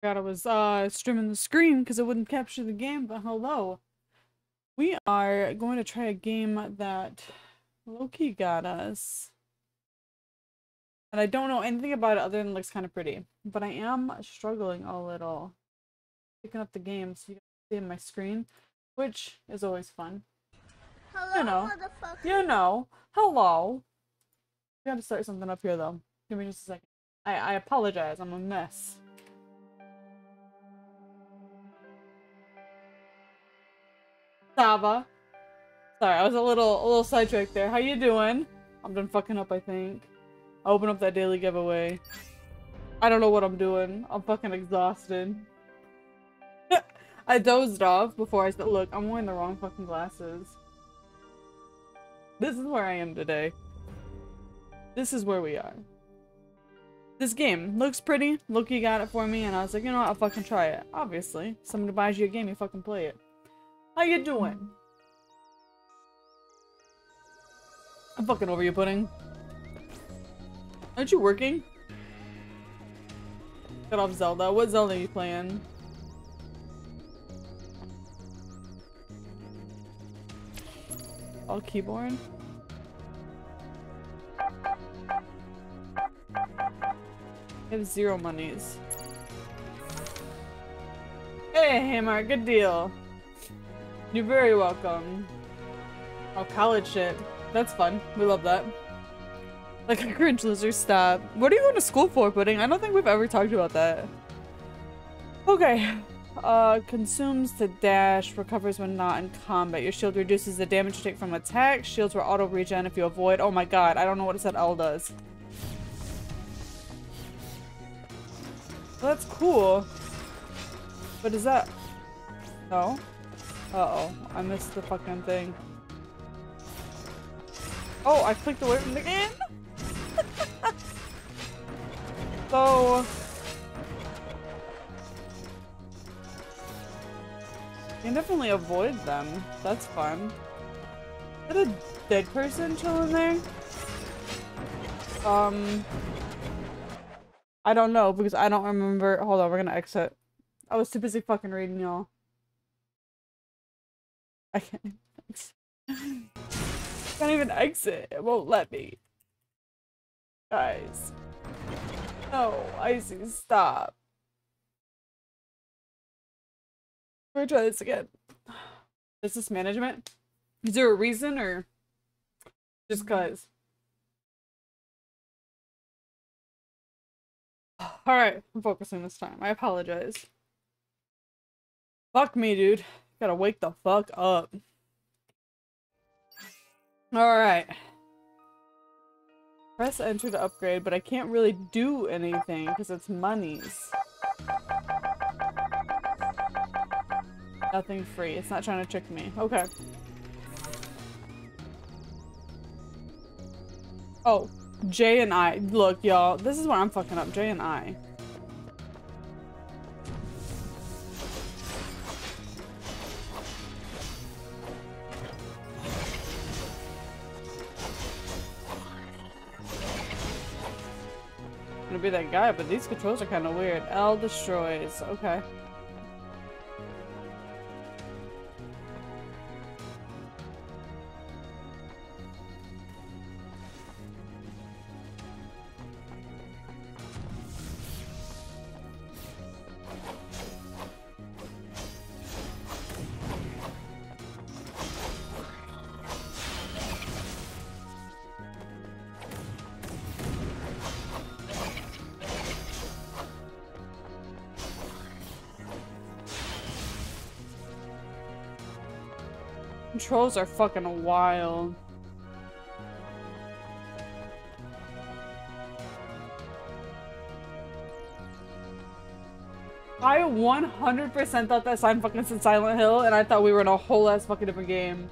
forgot I was uh streaming the screen because it wouldn't capture the game, but hello. We are going to try a game that Loki got us. And I don't know anything about it other than it looks kind of pretty. But I am struggling a little. Picking up the game so you can see in my screen, which is always fun. Hello, You know. motherfucker. You know. Hello. We gotta start something up here though. Give me just a second. I, I apologize, I'm a mess. Saba. Sorry, I was a little a little sidetracked there. How you doing? I'm done fucking up, I think. I open up that daily giveaway. I don't know what I'm doing. I'm fucking exhausted. I dozed off before I said, look, I'm wearing the wrong fucking glasses. This is where I am today. This is where we are. This game looks pretty. Loki got it for me, and I was like, you know what? I'll fucking try it. Obviously. Somebody buys you a game, you fucking play it. How you doing? I'm fucking over you, Pudding. Aren't you working? Get off Zelda. What Zelda are you playing? All keyboard? I have zero monies. Hey, Hammer, good deal. You're very welcome. Oh, college shit. That's fun. We love that. Like a cringe loser, stop. What are you going to school for, Pudding? I don't think we've ever talked about that. Okay. Uh, consumes to dash, recovers when not in combat. Your shield reduces the damage you take from attack. Shields will auto regen if you avoid. Oh my god, I don't know what it said L does. That's cool. But is that... No? Uh-oh. I missed the fucking thing. Oh, I clicked away from the game? so... You can definitely avoid them. That's fun. Is that a dead person chilling there? Um, I don't know because I don't remember. Hold on, we're gonna exit. I was too busy fucking reading y'all. I can't even exit. can't even exit. It won't let me. Guys. No, ICEY, stop. We're gonna try this again. Business management? Is there a reason or just cause? Alright, I'm focusing this time. I apologize. Fuck me, dude. Gotta wake the fuck up. Alright. Press enter to upgrade, but I can't really do anything because it's monies. Nothing free. It's not trying to trick me. Okay. Oh, J and I. Look, y'all. This is where I'm fucking up. J and I. that guy, but these controls are kind of weird. L destroys. Okay. Controls are fucking wild. I 100% thought that sign fucking said Silent Hill, and I thought we were in a whole ass fucking different game.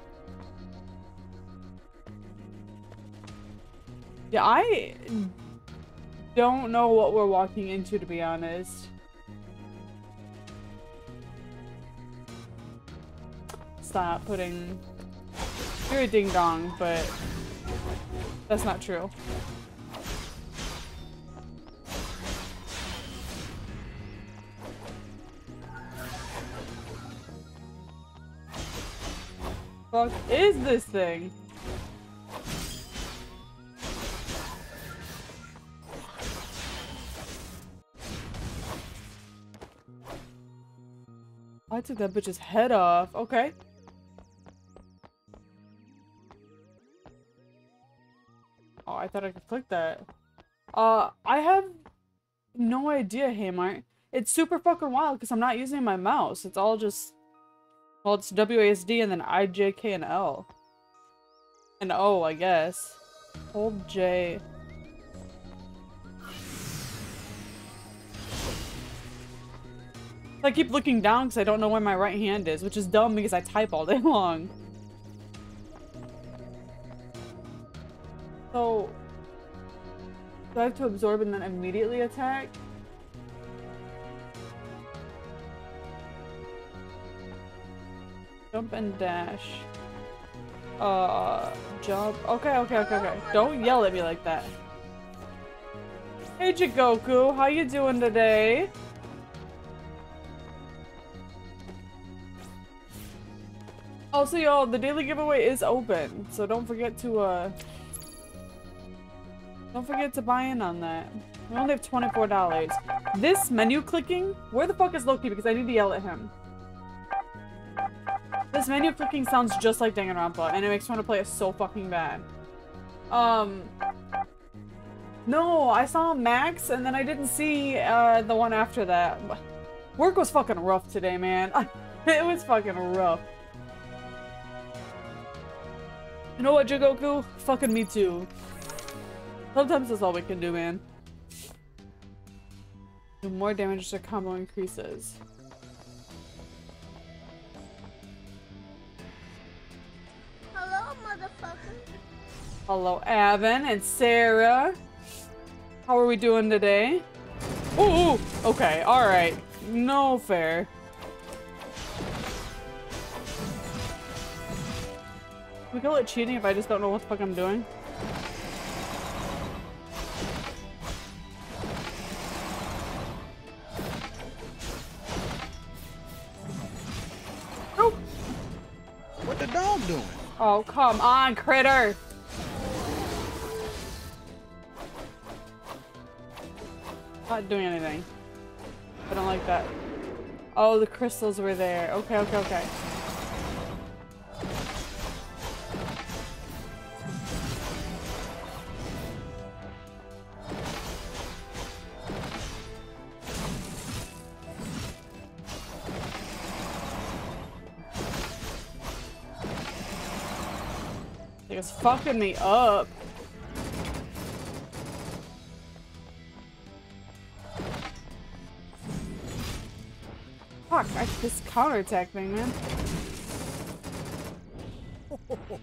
Yeah, I don't know what we're walking into, to be honest. Stop putting... You're a ding-dong, but that's not true. Fuck is this thing? I took that bitch's head off. Okay. Thought I could click that. Uh, I have no idea, Haymart. It's super fucking wild because I'm not using my mouse. It's all just... Well, it's WASD and then I, J, K, and L. And O, I guess. Hold J. I keep looking down because I don't know where my right hand is, which is dumb because I type all day long. So, do I have to absorb and then immediately attack? Jump and dash. Uh, jump. Okay, okay, okay, okay. Don't yell at me like that. Hey, Jigoku, how you doing today? Also, y'all, the daily giveaway is open, so don't forget to, uh... Don't forget to buy in on that. We only have $24. This menu clicking? Where the fuck is Loki? Because I need to yell at him. This menu clicking sounds just like Danganronpa, and it makes me want to play it so fucking bad. Um... No, I saw Max, and then I didn't see uh, the one after that. Work was fucking rough today, man. it was fucking rough. You know what, Jigoku? Fucking me too. Sometimes that's all we can do, man. Do more damage as their combo increases. Hello, motherfucker. Hello, Evan and Sarah. How are we doing today? Ooh, okay, alright. No fair. we call it cheating if I just don't know what the fuck I'm doing? Doing? oh come on, critter! Not doing anything. I don't like that. Oh, the crystals were there. Okay, okay, okay. It's fucking me up. Fuck, I, this counterattack thing, man.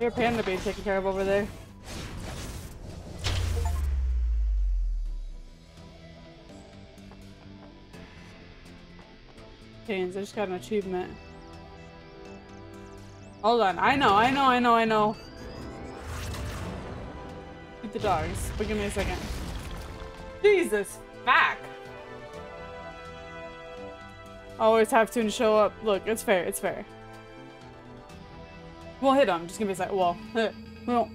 Your panda being taken care of over there. Canes, I just got an achievement. Hold on, I know, I know, I know, I know. Eat the dogs, but give me a second. Jesus, fuck! Always have to show up. Look, it's fair, it's fair. We'll hit him. Just give me a sec. Well, well.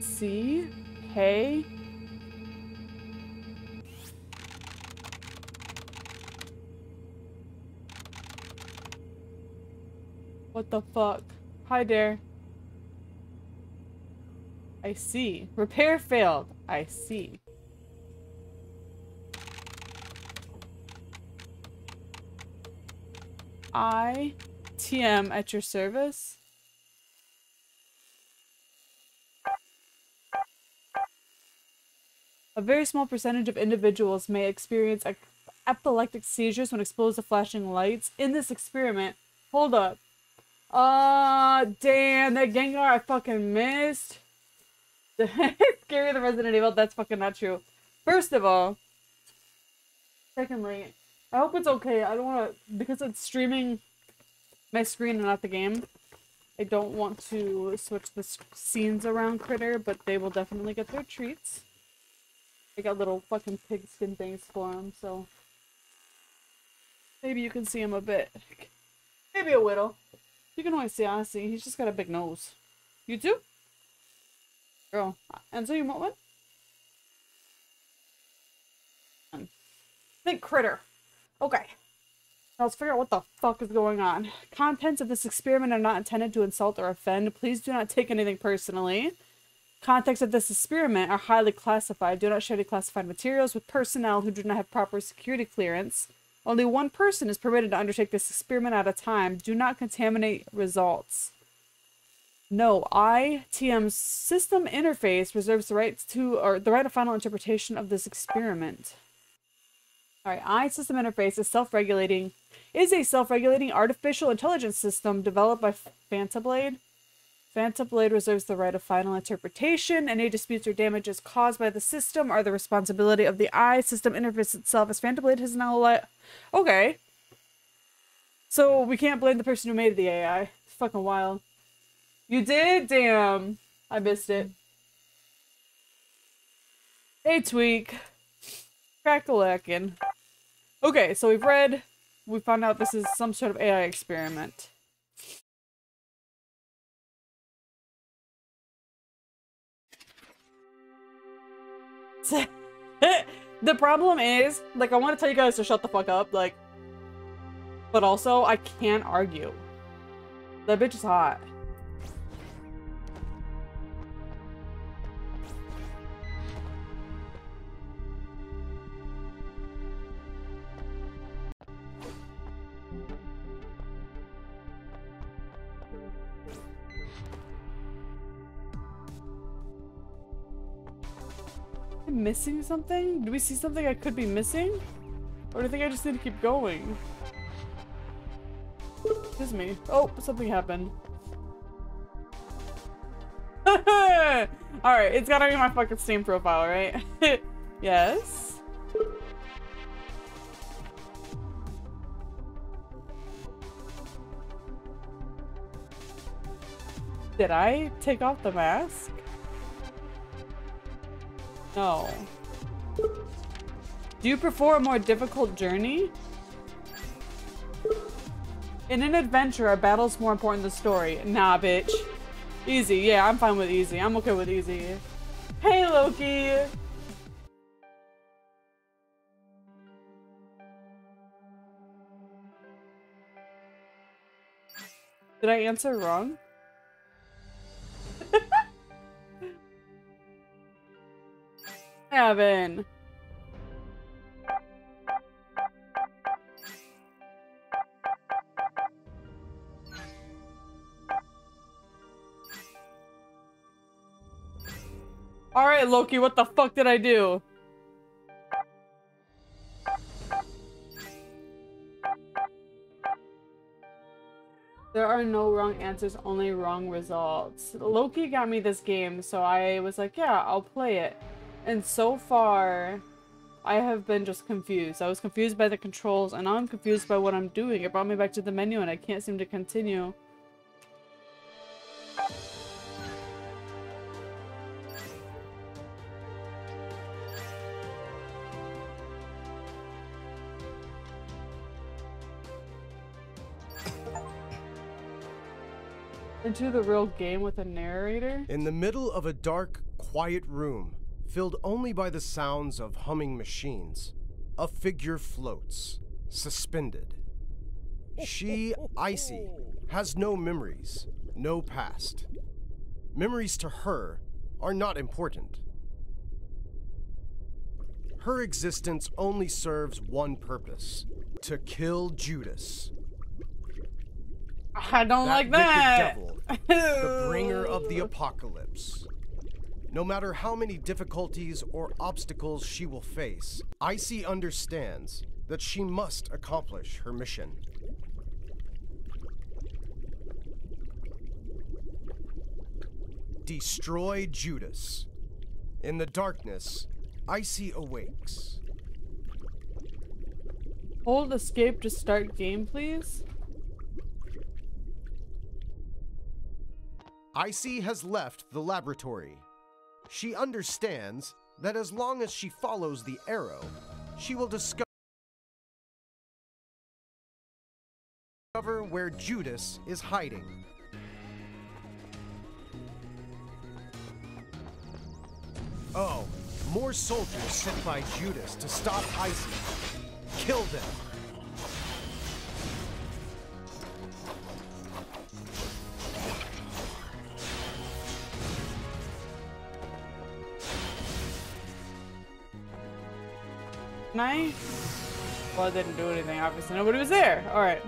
C, K. What the fuck? Hi there. I see. Repair failed. I see. I TM at your service. A very small percentage of individuals may experience epileptic seizures when exposed to flashing lights. In this experiment, hold up. Uh, damn, that Gengar I fucking missed. Scary the Resident Evil, that's fucking not true. First of all, secondly, I hope it's okay. I don't want to, because it's streaming my screen and not the game. I don't want to switch the scenes around Critter, but they will definitely get their treats. I got little fucking pigskin things for them, so maybe you can see him a bit. Maybe a little. You can always ah, see Odyssey. He's just got a big nose. You too? Girl. And so you want one? Think critter. Okay. Now let's figure out what the fuck is going on. Contents of this experiment are not intended to insult or offend. Please do not take anything personally. Contents of this experiment are highly classified. Do not share any classified materials with personnel who do not have proper security clearance. Only one person is permitted to undertake this experiment at a time. Do not contaminate results. No, ITM's system interface reserves the right to or the right of final interpretation of this experiment. Alright, I system interface is self-regulating is a self-regulating artificial intelligence system developed by Fantablade. Fantablade reserves the right of final interpretation. Any disputes or damages caused by the system are the responsibility of the I system interface itself, as Fantablade has now let. Okay. So we can't blame the person who made the AI. It's fucking wild. You did? Damn. I missed it. Hey, Tweak. Crack-a-lackin'. Okay, so we've read. We found out this is some sort of AI experiment. the problem is, like, I want to tell you guys to shut the fuck up, like, but also I can't argue. That bitch is hot. missing something? Do we see something I could be missing? Or do you think I just need to keep going? Excuse me. Oh, something happened. Alright, it's gotta be my fucking Steam profile, right? yes? Did I take off the mask? No. Do you prefer a more difficult journey? In an adventure, a battle's more important than the story. Nah, bitch. Easy. Yeah, I'm fine with easy. I'm okay with easy. Hey, Loki! Did I answer wrong? Evan. Alright, Loki, what the fuck did I do? There are no wrong answers, only wrong results. Loki got me this game, so I was like, yeah, I'll play it. And so far, I have been just confused. I was confused by the controls, and now I'm confused by what I'm doing. It brought me back to the menu, and I can't seem to continue. Into the real game with a narrator? In the middle of a dark, quiet room, filled only by the sounds of humming machines, a figure floats, suspended. She, ICEY, has no memories, no past. Memories to her are not important. Her existence only serves one purpose to kill Judas. I don't like that. devil, the bringer of the apocalypse. No matter how many difficulties or obstacles she will face, ICEY understands that she must accomplish her mission. Destroy Judas. In the darkness, ICEY awakes. Hold escape to start game, please. ICEY has left the laboratory. She understands that as long as she follows the arrow, she will discover where Judas is hiding. Oh, more soldiers sent by Judas to stop ICEY. Kill them. Can I? Well, I didn't do anything, obviously. Nobody was there. Alright.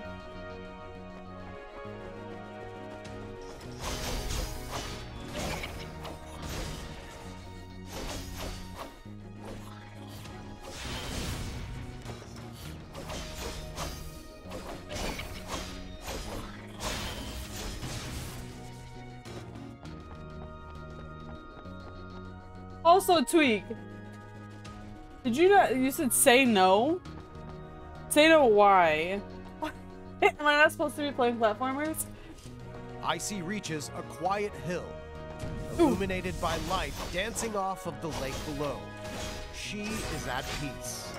Also, Tweak. Did you not? You said say no? Say no why? Am I not supposed to be playing platformers? ICEY reaches a quiet hill, illuminated by light dancing off of the lake below. She is at peace.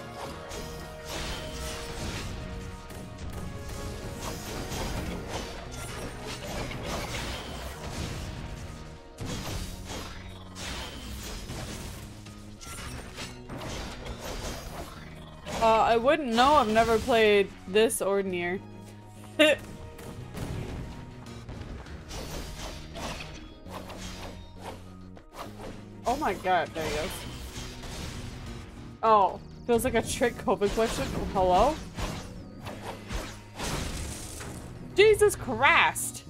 Uh, I wouldn't know. I've never played this or near. oh my god, there he goes. Oh, feels like a trick COVID question. Hello? Jesus Christ!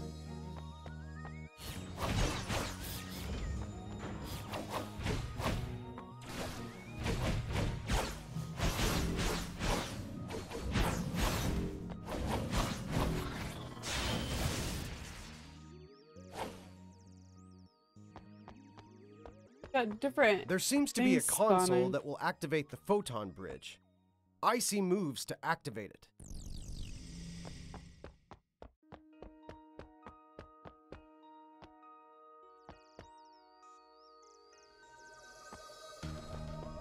different. There seems to be a console spawning. that will activate the photon bridge. ICEY moves to activate it.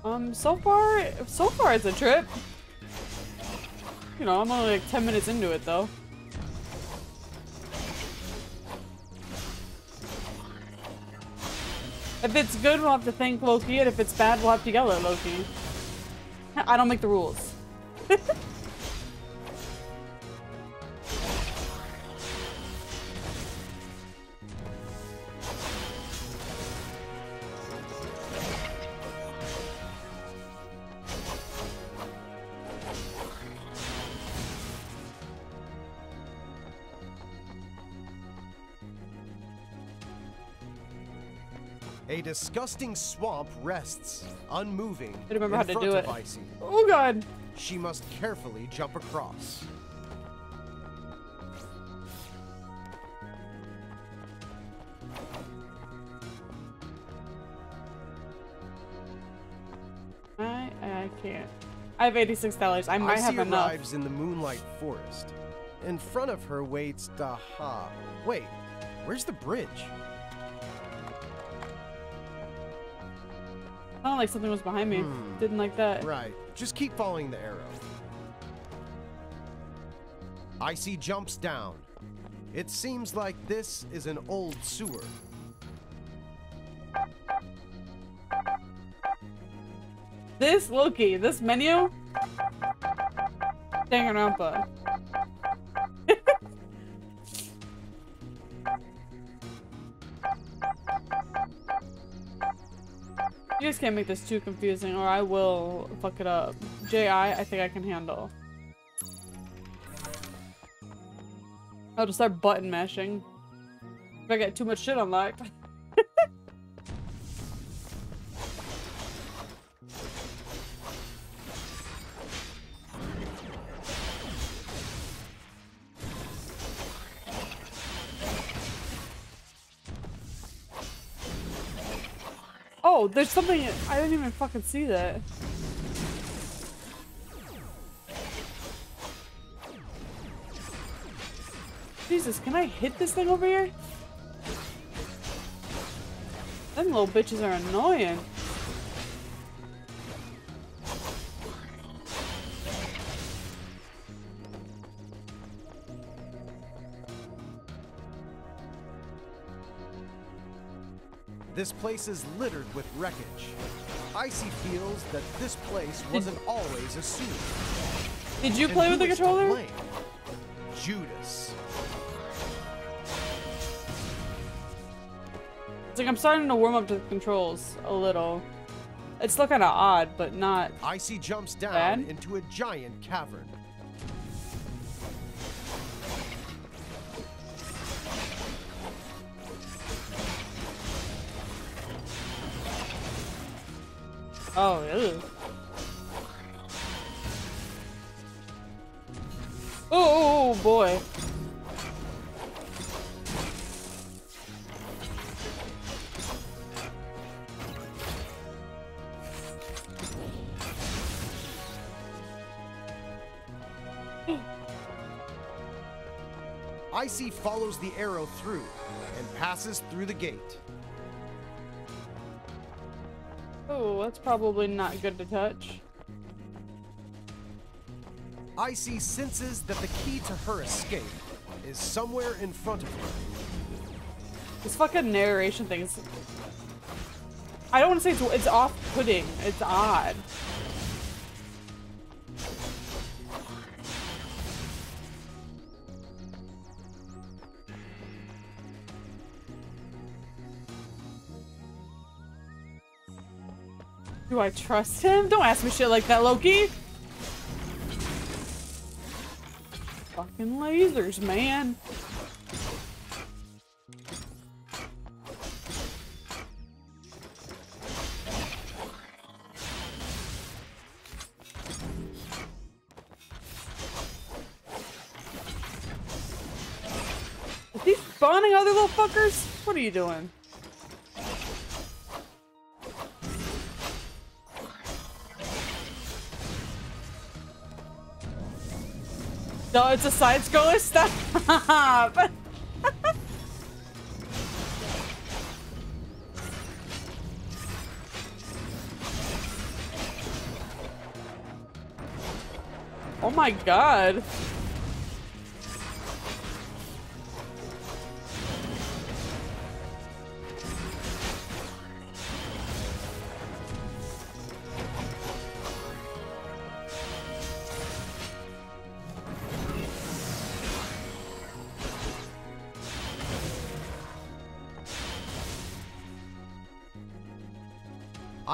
Um, so far, so far it's a trip. You know, I'm only like 10 minutes into it though. If it's good, we'll have to thank Loki, and if it's bad, we'll have to yell at Loki. I don't make the rules. disgusting swamp rests, unmoving, I remember in how to do it. ICEY. Oh god. She must carefully jump across. I, I can't. I have $86. I might ICEY have enough. arrives in the moonlight forest. In front of her waits Daha. Wait, where's the bridge? Sounded like something was behind me. Hmm. Didn't like that. Right, just keep following the arrow. ICEY jumps down. It seems like this is an old sewer. This Loki, this menu. Danganronpa. You guys can't make this too confusing or I will fuck it up. J.I. I think I can handle. I'll just start button mashing. If I get too much shit unlocked. Oh, there's something. I didn't even fucking see that. Jesus, can I hit this thing over here? Them little bitches are annoying. This place is littered with wreckage. ICEY feels that this place wasn't hmm. always a sewer. Did you play who with the controller? Judas. It's like I'm starting to warm up to the controls a little. It's still kind of odd, but not. ICEY jumps down Bad? into a giant cavern. Oh, ew. Oh, oh, oh, boy. ICEY follows the arrow through and passes through the gate. That's probably not good to touch. ICEY senses that the key to her escape is somewhere in front of her. This fucking narration thing is. I don't want to say it's, it's off-putting. It's odd. Do I trust him? Don't ask me shit like that, Loki. Fucking lasers, man. Is he spawning other little fuckers? What are you doing? No, it's a side scroller. Stop. oh my god.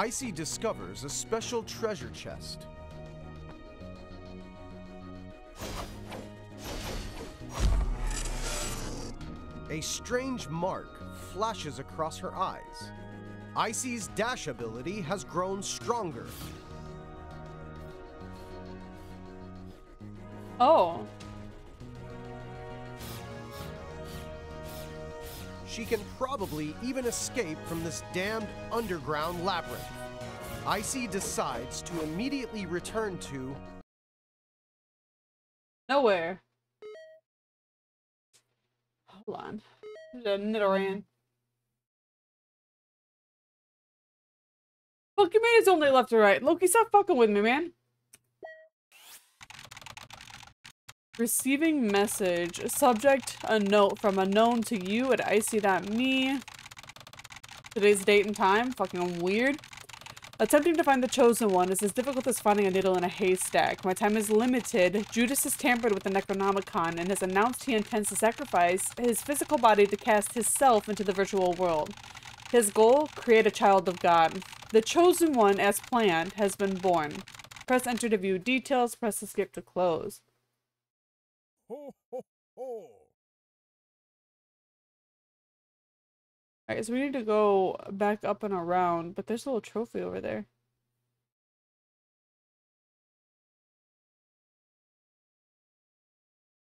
ICEY discovers a special treasure chest. A strange mark flashes across her eyes. ICEY's dash ability has grown stronger. Oh. She can probably even escape from this damned underground labyrinth. ICEY decides to immediately return to Nowhere. Hold on. There's a Nidoran. Man is only left or right. Loki, stop fucking with me, man. Receiving message. Subject, a note from unknown to you at icy.me. Today's date and time. Fucking weird. Attempting to find the chosen one is as difficult as finding a needle in a haystack. My time is limited. Judas has tampered with the Necronomicon and has announced he intends to sacrifice his physical body to cast his self into the virtual world. His goal? Create a child of God. The chosen one, as planned, has been born. Press enter to view details, press escape to close. Ho, ho, ho. Alright, so we need to go back up and around, but there's a little trophy over there.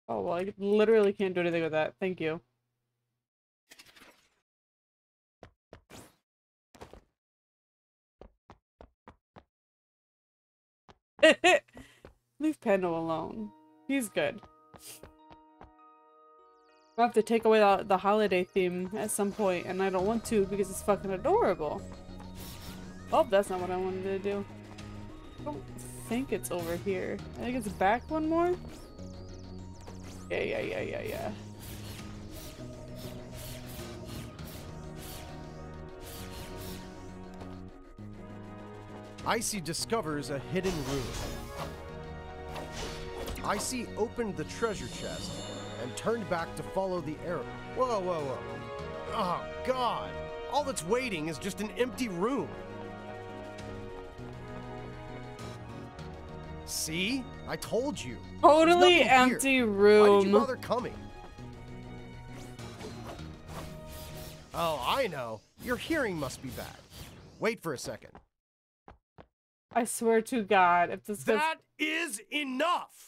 Oh, well, I literally can't do anything with that. Thank you. Leave Pando alone. He's good. I'll have to take away the, the holiday theme at some point, and I don't want to because it's fucking adorable. Oh, that's not what I wanted to do. I don't think it's over here. I think it's back one more. Yeah, yeah, yeah, yeah, yeah. ICEY discovers a hidden room. ICEY opened the treasure chest turned back to follow the arrow. Whoa, whoa, whoa. Oh, God. All that's waiting is just an empty room. See? I told you. Totally nothing here. empty Why did room. you bother coming? Oh, I know. Your hearing must be bad. Wait for a second. I swear to God, if this goes- That is enough!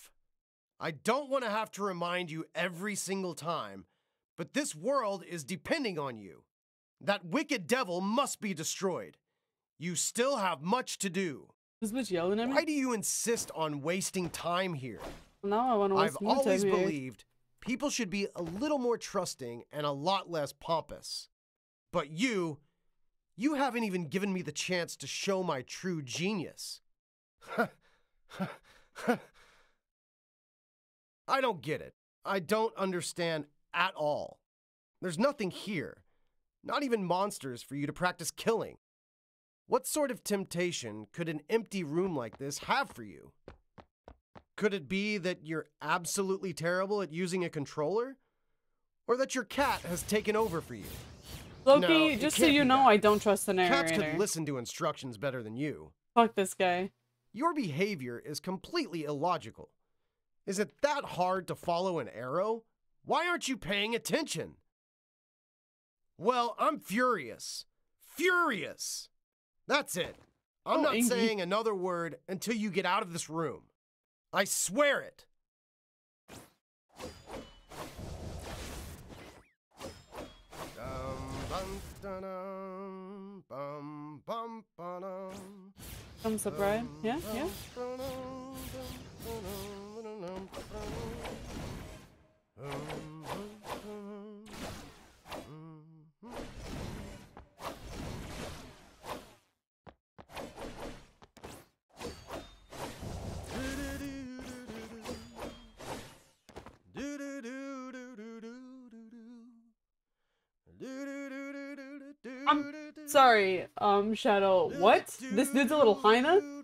I don't want to have to remind you every single time, but this world is depending on you. That wicked devil must be destroyed. You still have much to do. this bitch yelling at me. Why do you insist on wasting time here? now I want to waste I've more time always here. believed people should be a little more trusting and a lot less pompous. But you, you haven't even given me the chance to show my true genius. I don't get it. I don't understand at all. There's nothing here, not even monsters for you to practice killing. What sort of temptation could an empty room like this have for you? Could it be that you're absolutely terrible at using a controller? Or that your cat has taken over for you? Loki, No, just so you know, that. I don't trust the narrator. Cats could listen to instructions better than you. Fuck this guy. Your behavior is completely illogical. Is it that hard to follow an arrow? Why aren't you paying attention? Well, I'm furious. Furious. That's it. I'm Oh, not Ingy. saying another word until you get out of this room. I swear it. Thumbs up, right? Yeah, yeah. I'm sorry, um, Shadow. What? This dude's a little hyena?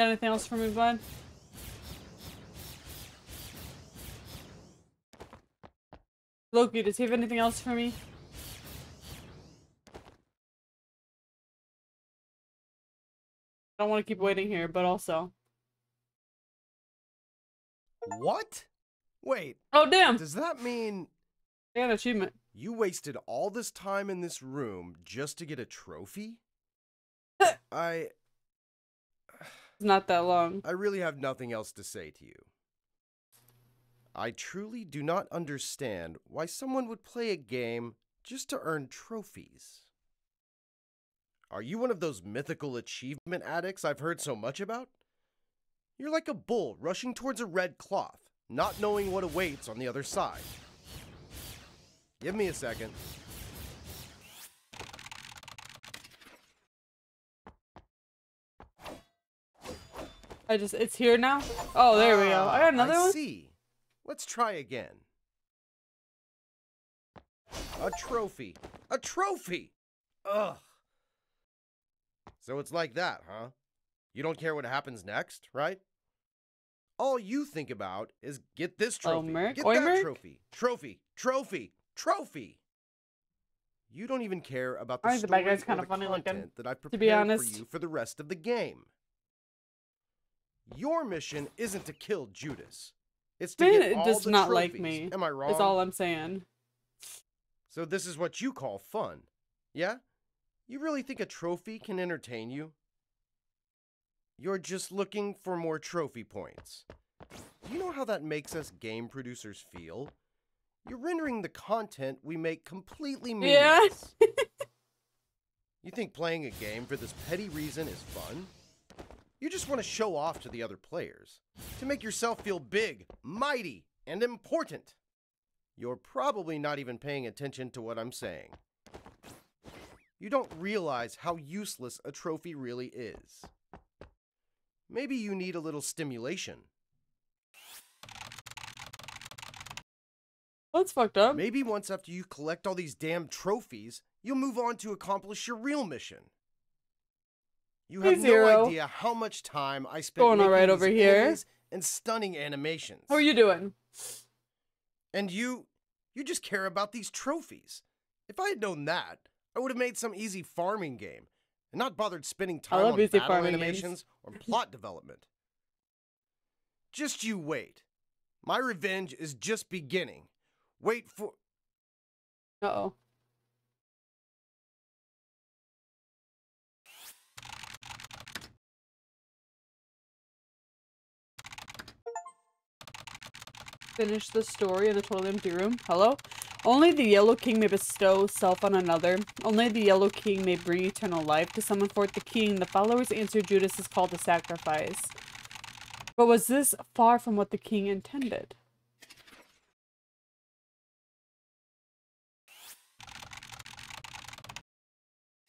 Got anything else for me, bud? Loki, does he have anything else for me? I don't want to keep waiting here, but also. What? Wait, Oh, damn! does that mean I got an achievement. you wasted all this time in this room just to get a trophy? I It's not that long. I really have nothing else to say to you. I truly do not understand why someone would play a game just to earn trophies. Are you one of those mythical achievement addicts I've heard so much about? You're like a bull rushing towards a red cloth, not knowing what awaits on the other side. Give me a second. I just, it's here now? Oh, there we go. I got Ah, another I one? see. Let's try again. A trophy. A trophy! Ugh. So it's like that, huh? You don't care what happens next, right? All you think about is get this Oh, trophy. Merc? Get Oi, that Merc? trophy. Trophy. Trophy. Trophy. You don't even care about the I think the bad guy's kinda or the funny looking, that I've to be honest. for you for the rest of the game. Your mission isn't to kill Judas. It's to Man, get it all does the not like me. Am I wrong? That's all I'm saying. So this is what you call fun, yeah? You really think a trophy can entertain you? You're just looking for more trophy points. You know how that makes us game producers feel? You're rendering the content we make completely Yeah. meaningless. you think playing a game for this petty reason is fun? You just want to show off to the other players, to make yourself feel big, mighty, and important. You're probably not even paying attention to what I'm saying. You don't realize how useless a trophy really is. Maybe you need a little stimulation. That's fucked up. Maybe once after you collect all these damn trophies, you'll move on to accomplish your real mission. You have no idea how much time I spent Going all making right these over here. and stunning animations. How are you doing? And you, you just care about these trophies. If I had known that, I would have made some easy farming game and not bothered spending time on battle farming games. animations or plot development. Just you wait. My revenge is just beginning. Wait for. Uh oh. Finish the story in the totally empty room. Hello? Only the Yellow King may bestow self on another. Only the Yellow King may bring eternal life. To summon forth the king, the followers answer Judas' call to sacrifice. But was this far from what the king intended?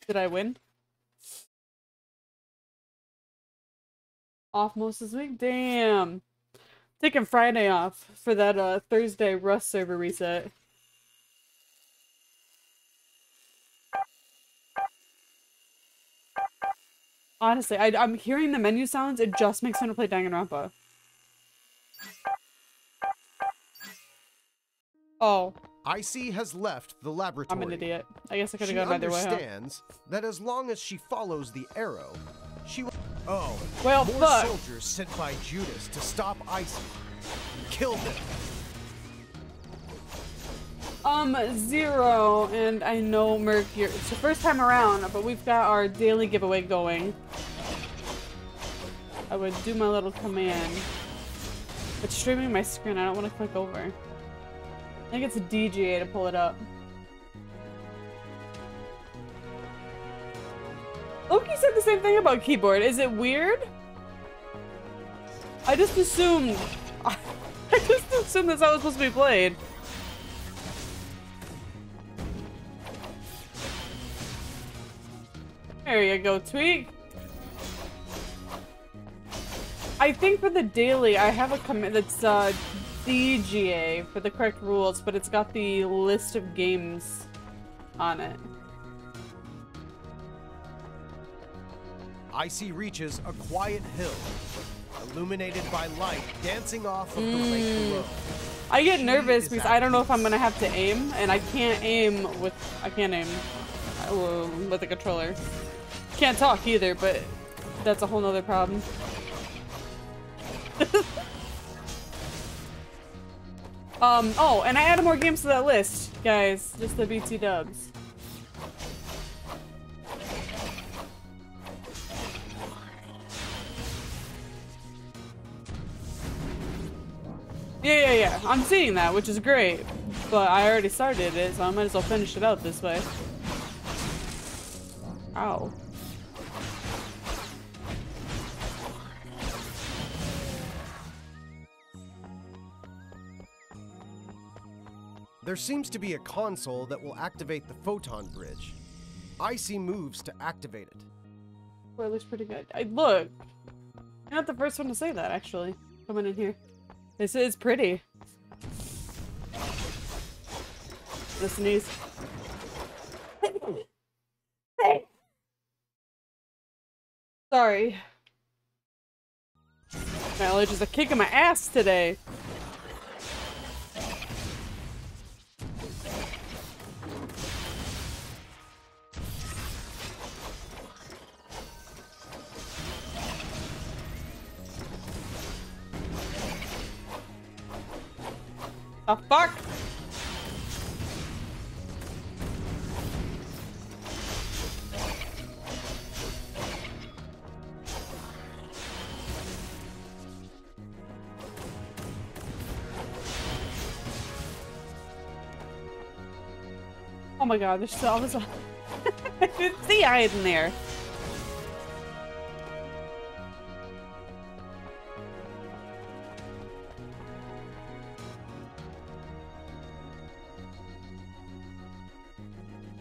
Did I win? Off most this week? Damn. Taking Friday off for that uh Thursday Rust server reset. Honestly, I, I'm hearing the menu sounds. It just makes me want to play Danganronpa. Oh, ICEY has left the laboratory. I'm an idiot. I guess I could She have gone either way. Huh? understands that as long as she follows the arrow, she will. Oh, Well, more fuck. soldiers sent by Judas to stop ICEY. Kill them. Um, zero, and I know Merc, you're, it's the first time around, but we've got our daily giveaway going. I would do my little command. It's streaming my screen, I don't want to click over. I think it's a DGA to pull it up. Loki said the same thing about keyboard. Is it weird? I just assumed... I just assumed that's how it was supposed to be played. There you go, Tweak. I think for the daily, I have a command that's uh, DGA for the correct rules, but it's got the list of games on it. ICEY reaches a quiet hill, illuminated by light dancing off of the lake below. I get nervous because I don't know if I'm gonna have to aim, and I can't aim with I can't aim with the controller. Can't talk either, but that's a whole nother problem. um. Oh, and I added more games to that list, guys. Just the BT Dubs. Yeah, yeah, yeah. I'm seeing that, which is great. But I already started it, so I might as well finish it out this way. Ow. There seems to be a console that will activate the photon bridge. ICEY moves to activate it. Well, it looks pretty good. I look. You're not the first one to say that, actually. Coming in here. This is pretty. The sneeze. Sorry. My allergies are kicking my ass today. My god, there's still this. a I didn't see in there.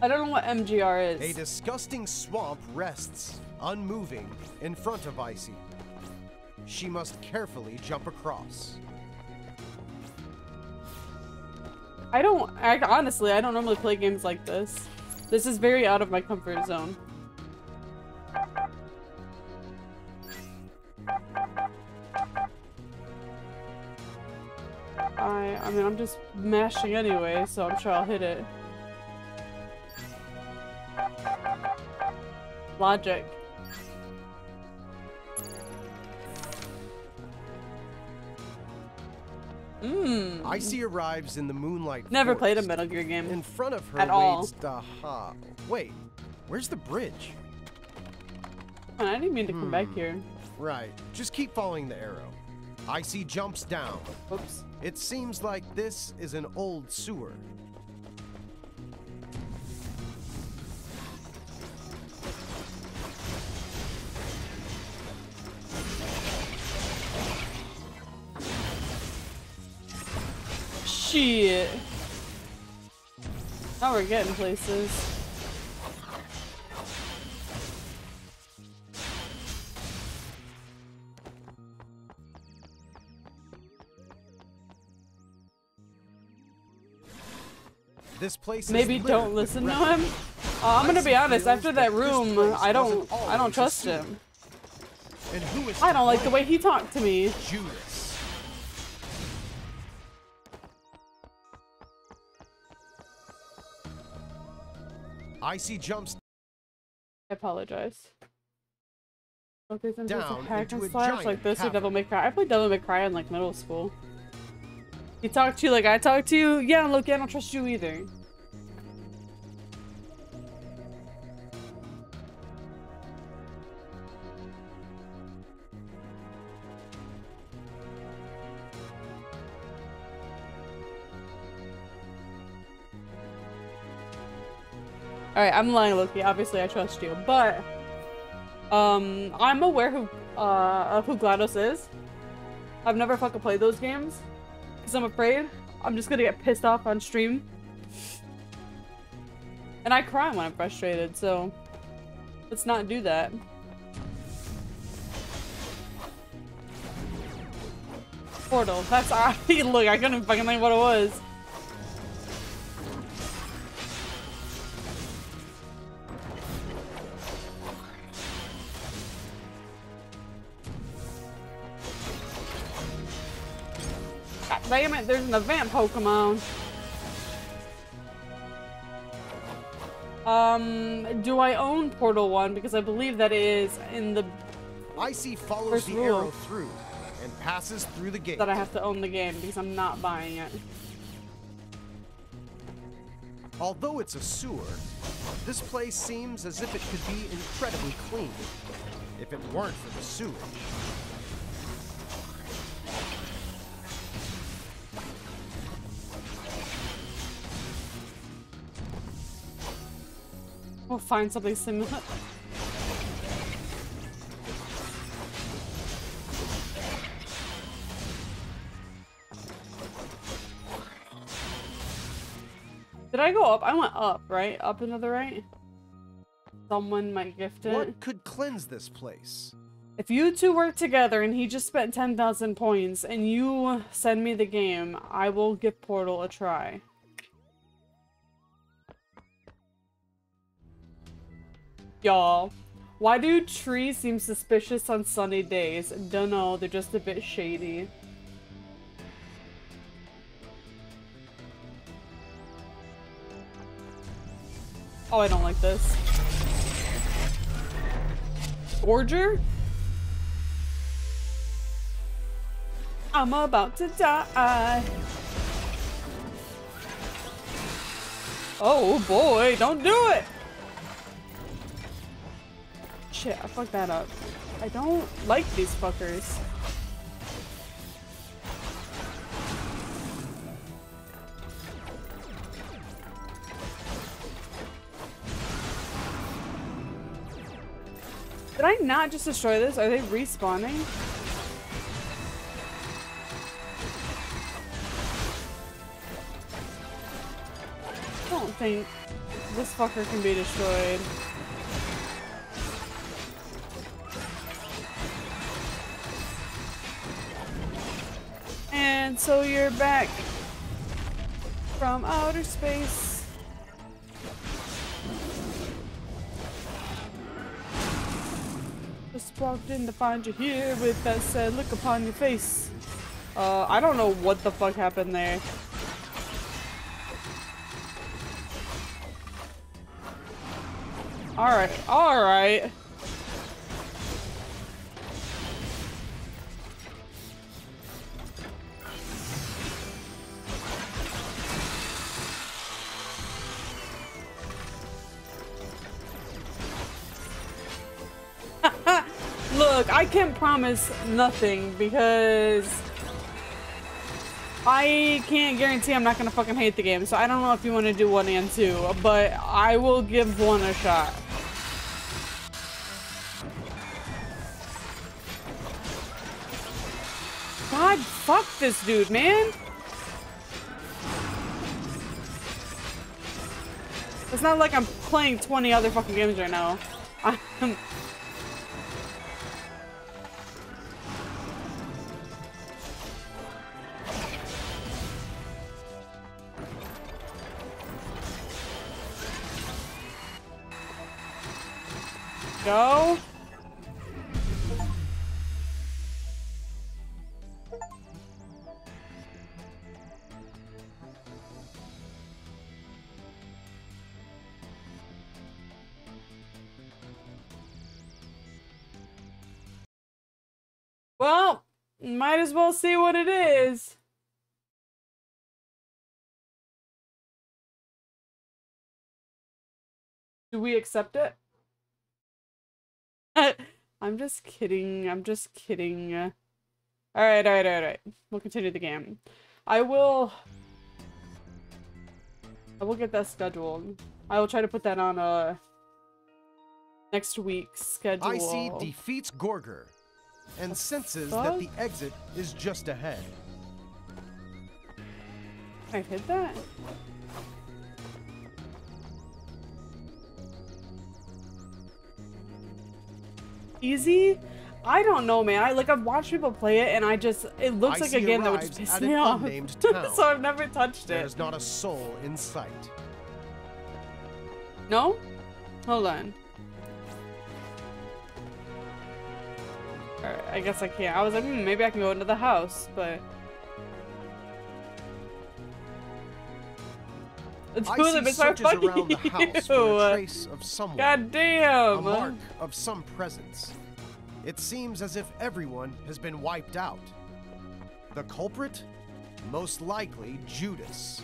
I don't know what MGR is. A disgusting swamp rests, unmoving, in front of ICEY. She must carefully jump across. I don't, I, honestly, I don't normally play games like this. This is very out of my comfort zone. I, I mean, I'm just mashing anyway, so I'm sure I'll hit it. Logic. ICEY arrives in the moonlight. Never played a. Metal Gear game. In front of her At all. Daha. Wait, where's the bridge? I didn't mean to come back Hmm. here. Right, just keep following the arrow. ICEY jumps down. Whoops. It seems like this is an old sewer. Now we're getting places. This place Maybe don't listen to him. Uh, I'm gonna be honest. After that room, I don't, I don't trust him. And who is I don't like the way he talked to me. Judas. ICEY jumps I apologize. Okay, since Down a hack and slash like this or. Devil May Cry. I played Devil May Cry in like middle school. He talked to you like I talked to you. Yeah, look, I don't trust you either. Alright, I'm lying, Loki. Obviously, I trust you. But, um, I'm aware who, uh, of who GLaDOS is. I've never fucking played those games. Because I'm afraid I'm just gonna get pissed off on stream. And I cry when I'm frustrated, so let's not do that. Portal. That's I look. I couldn't fucking think what it was. Damn it! There's an event Pokemon. Um, do I own Portal 1? Because I believe that is in the ICEY follows the arrow through and passes through the gate. that I have to own the game because I'm not buying it. Although it's a sewer, this place seems as if it could be incredibly clean if it weren't for the sewage. We'll find something similar. Did I go up? I went up, right? Up and to the right? Someone might gift it. What could cleanse this place? If you two work together and he just spent 10,000 points and you send me the game, I will give Portal a try. Y'all, why do trees seem suspicious on sunny days? Dunno, they're just a bit shady. Oh, I don't like this. Gorger? I'm about to die. Oh boy, don't do it! Shit, I fucked that up. I don't like these fuckers. Did I not just destroy this? Are they respawning? I don't think this fucker can be destroyed. And so you're back from outer space. Just walked in to find you here with that sad look upon your face. Uh, I don't know what the fuck happened there. Alright, alright. Promise nothing because I can't guarantee I'm not gonna fucking hate the game. So I don't know if you want to do one and two, but I will give one a shot. God, fuck this dude, man. It's not like I'm playing 20 other fucking games right now. I'm Go. Well, might as well see what it is. Do we accept it? I'm just kidding. I'm just kidding. Alright, alright, alright. We'll continue the game. I will... I will get that scheduled. I will try to put that on uh, next week's schedule. ICEY defeats Gorger and senses that the exit is just ahead. I hit that? Easy? I don't know, man. I like I've watched people play it, and I just it looks like a game that would just piss me off. so I've never touched it. There's not a soul in sight. No? Hold on. Alright, I guess I can't. I was like, hmm, maybe I can go into the house, but. The two of ICEY them searches around the house for a trace of someone. God a mark of some presence. It seems as if everyone has been wiped out. The culprit? Most likely Judas.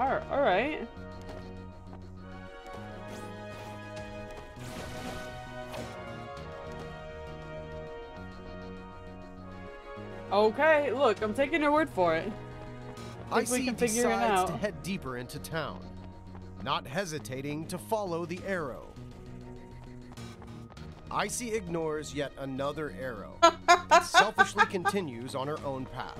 Alright, alright. Okay, look, I'm taking your word for it. I we see can figure it decides to head deeper into town, not hesitating to follow the arrow. ICEY ignores yet another arrow and selfishly continues on her own path.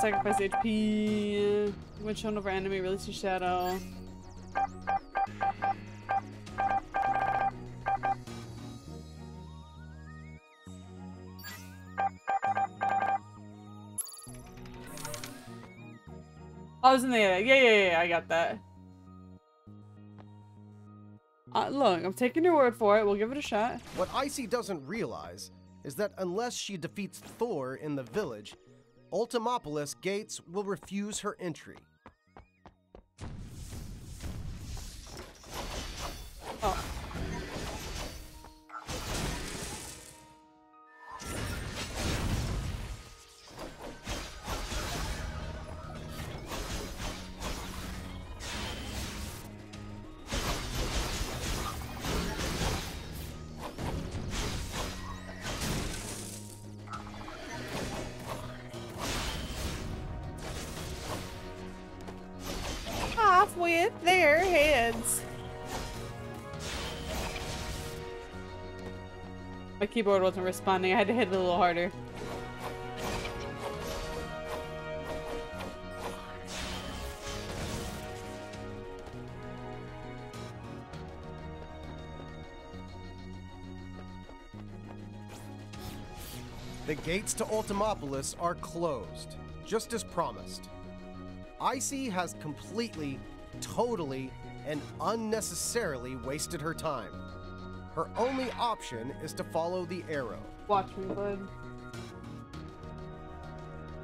Sacrifice HP. When shown over enemy, release your shadow. I was in the yeah, yeah, yeah, yeah, I got that. Uh, look, I'm taking your word for it. We'll give it a shot. What ICEY doesn't realize is that unless she defeats Thor in the village, Ultimopolis gates will refuse her entry. Oh. Keyboard wasn't responding. I had to hit it a little harder. The gates to Ultimopolis are closed, just as promised. ICEY has completely, totally, and unnecessarily wasted her time. Her only option is to follow the arrow. Watch me, bud.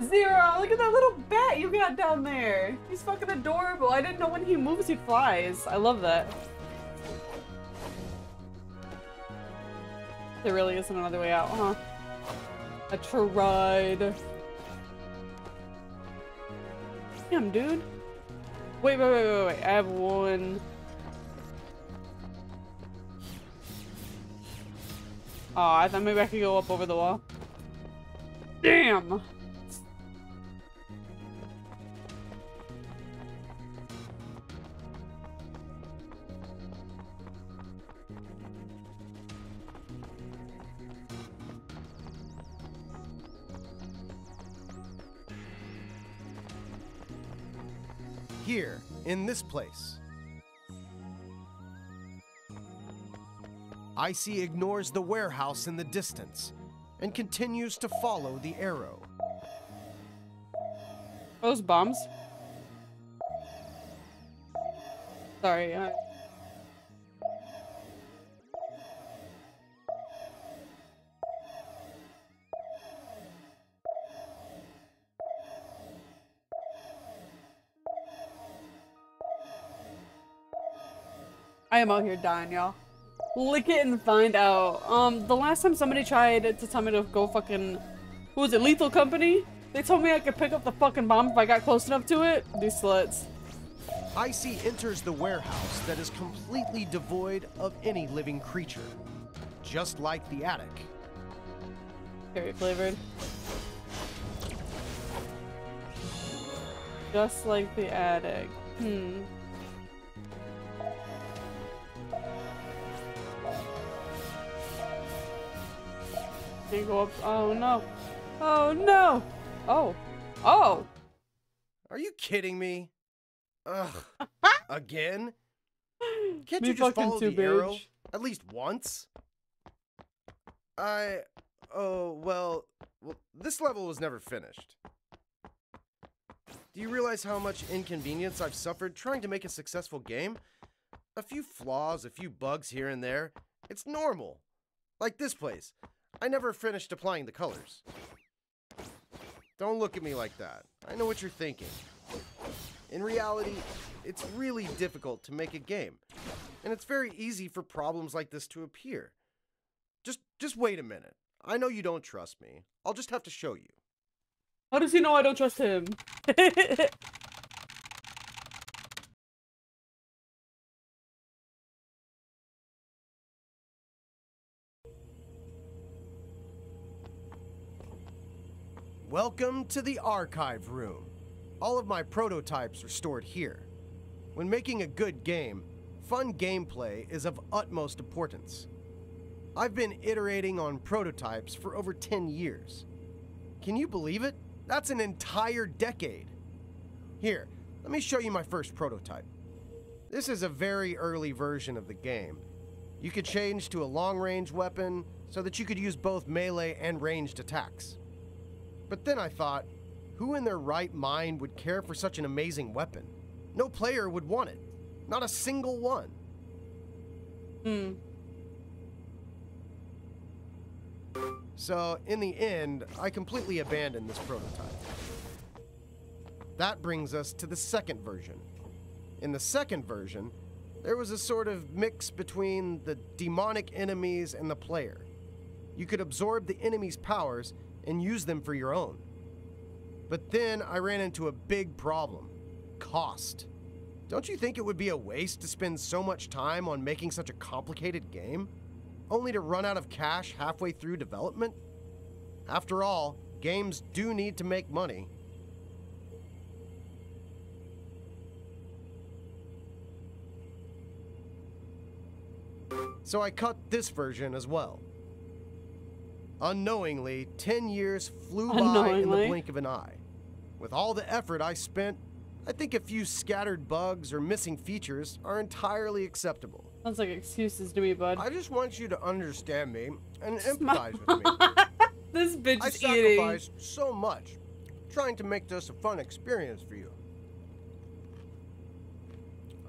Zero! Look at that little bat you got down there! He's fucking adorable. I didn't know when he moves, he flies. I love that. There really isn't another way out, huh? I tried. Damn, dude. Wait, wait, wait, wait, wait. I have one. Oh, I thought maybe I could go up over the wall. Damn! Here, in this place. ICEY ignores the warehouse in the distance and continues to follow the arrow. Those bombs? Sorry. Uh... I am out here dying, y'all. Lick it and find out. Um, the last time somebody tried to tell me to go fucking, who was it, Lethal Company? They told me I could pick up the fucking bomb if I got close enough to it. These sluts. ICEY enters the warehouse that is completely devoid of any living creature, just like the attic. Cherry flavored. Just like the attic. Hmm. Go up. Oh no. Oh no. Oh. Oh. Are you kidding me? Ugh. Again? Can't Me you just follow the arrow at least once? I. Oh well. Well, this level was never finished. Do you realize how much inconvenience I've suffered trying to make a successful game? A few flaws, a few bugs here and there. It's normal. Like this place. I never finished applying the colors. Don't look at me like that. I know what you're thinking. In reality, it's really difficult to make a game, and it's very easy for problems like this to appear. Just just wait a minute. I know you don't trust me. I'll just have to show you. How does he know I don't trust him? Welcome to the archive room. All of my prototypes are stored here. When making a good game, fun gameplay is of utmost importance. I've been iterating on prototypes for over 10 years. Can you believe it? That's an entire decade. Here, let me show you my first prototype. This is a very early version of the game. You could change to a long range weapon so that you could use both melee and ranged attacks. But then I thought, who in their right mind would care for such an amazing weapon? No player would want it. Not a single one. Hmm. So, in the end, I completely abandoned this prototype. That brings us to the second version. In the second version, there was a sort of mix between the demonic enemies and the player. You could absorb the enemy's powers and use them for your own. But then I ran into a big problem cost. Don't you think it would be a waste to spend so much time on making such a complicated game? Only to run out of cash halfway through development? After all, games do need to make money. So I cut this version as well. Unknowingly, 10 years flew by in the blink of an eye. With all the effort I spent, I think a few scattered bugs or missing features are entirely acceptable. Sounds like excuses to me, bud. I just want you to understand me and empathize with me. this bitch I is eating. sacrificed so much trying to make this a fun experience for you.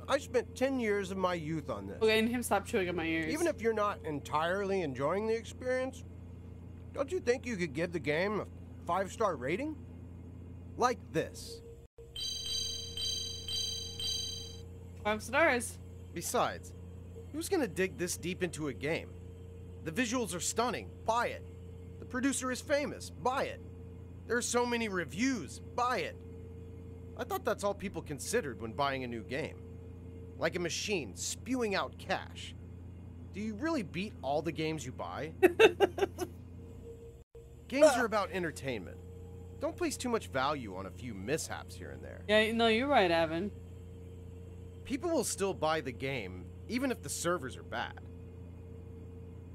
I spent 10 years of my youth on this. Okay, and him stop chewing in my ears. Even if you're not entirely enjoying the experience, don't you think you could give the game a five star rating? Like this. five stars. Besides, who's gonna dig this deep into a game? The visuals are stunning, buy it. The producer is famous, buy it. There are so many reviews, buy it. I thought that's all people considered when buying a new game. Like a machine spewing out cash. Do you really beat all the games you buy? games are about entertainment. Don't place too much value on a few mishaps here and there. Yeah, no, you're right, Evan. People will still buy the game, even if the servers are bad.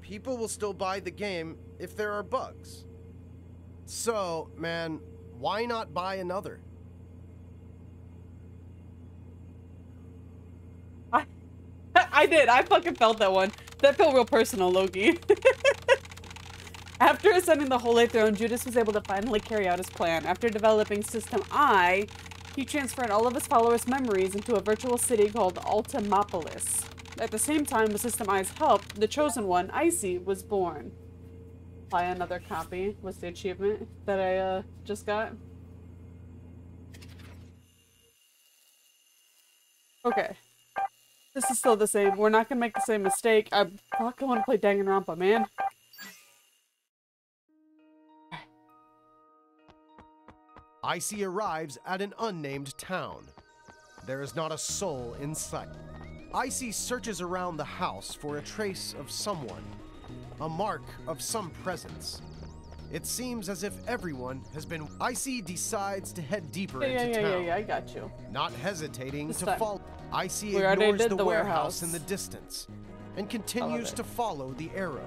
People will still buy the game if there are bugs. So, man, why not buy another? I, I did. I fucking felt that one. That felt real personal, Loki. After ascending the Holy Throne, Judas was able to finally carry out his plan. After developing System I, he transferred all of his followers' memories into a virtual city called Ultimopolis. At the same time, with System I's help, the chosen one, ICEY, was born. Buy another copy was the achievement that I uh, just got. Okay. This is still the same. We're not gonna make the same mistake. I am fucking want to play Danganronpa, man. ICEY arrives at an unnamed town. There is not a soul in sight. ICEY searches around the house for a trace of someone, a mark of some presence. It seems as if everyone has been. ICEY decides to head deeper Yeah, yeah, into yeah, yeah, town. yeah, I got you. Not hesitating This to time. follow. ICEY We ignores the, the warehouse warehouse. in the distance and continues to follow the arrow.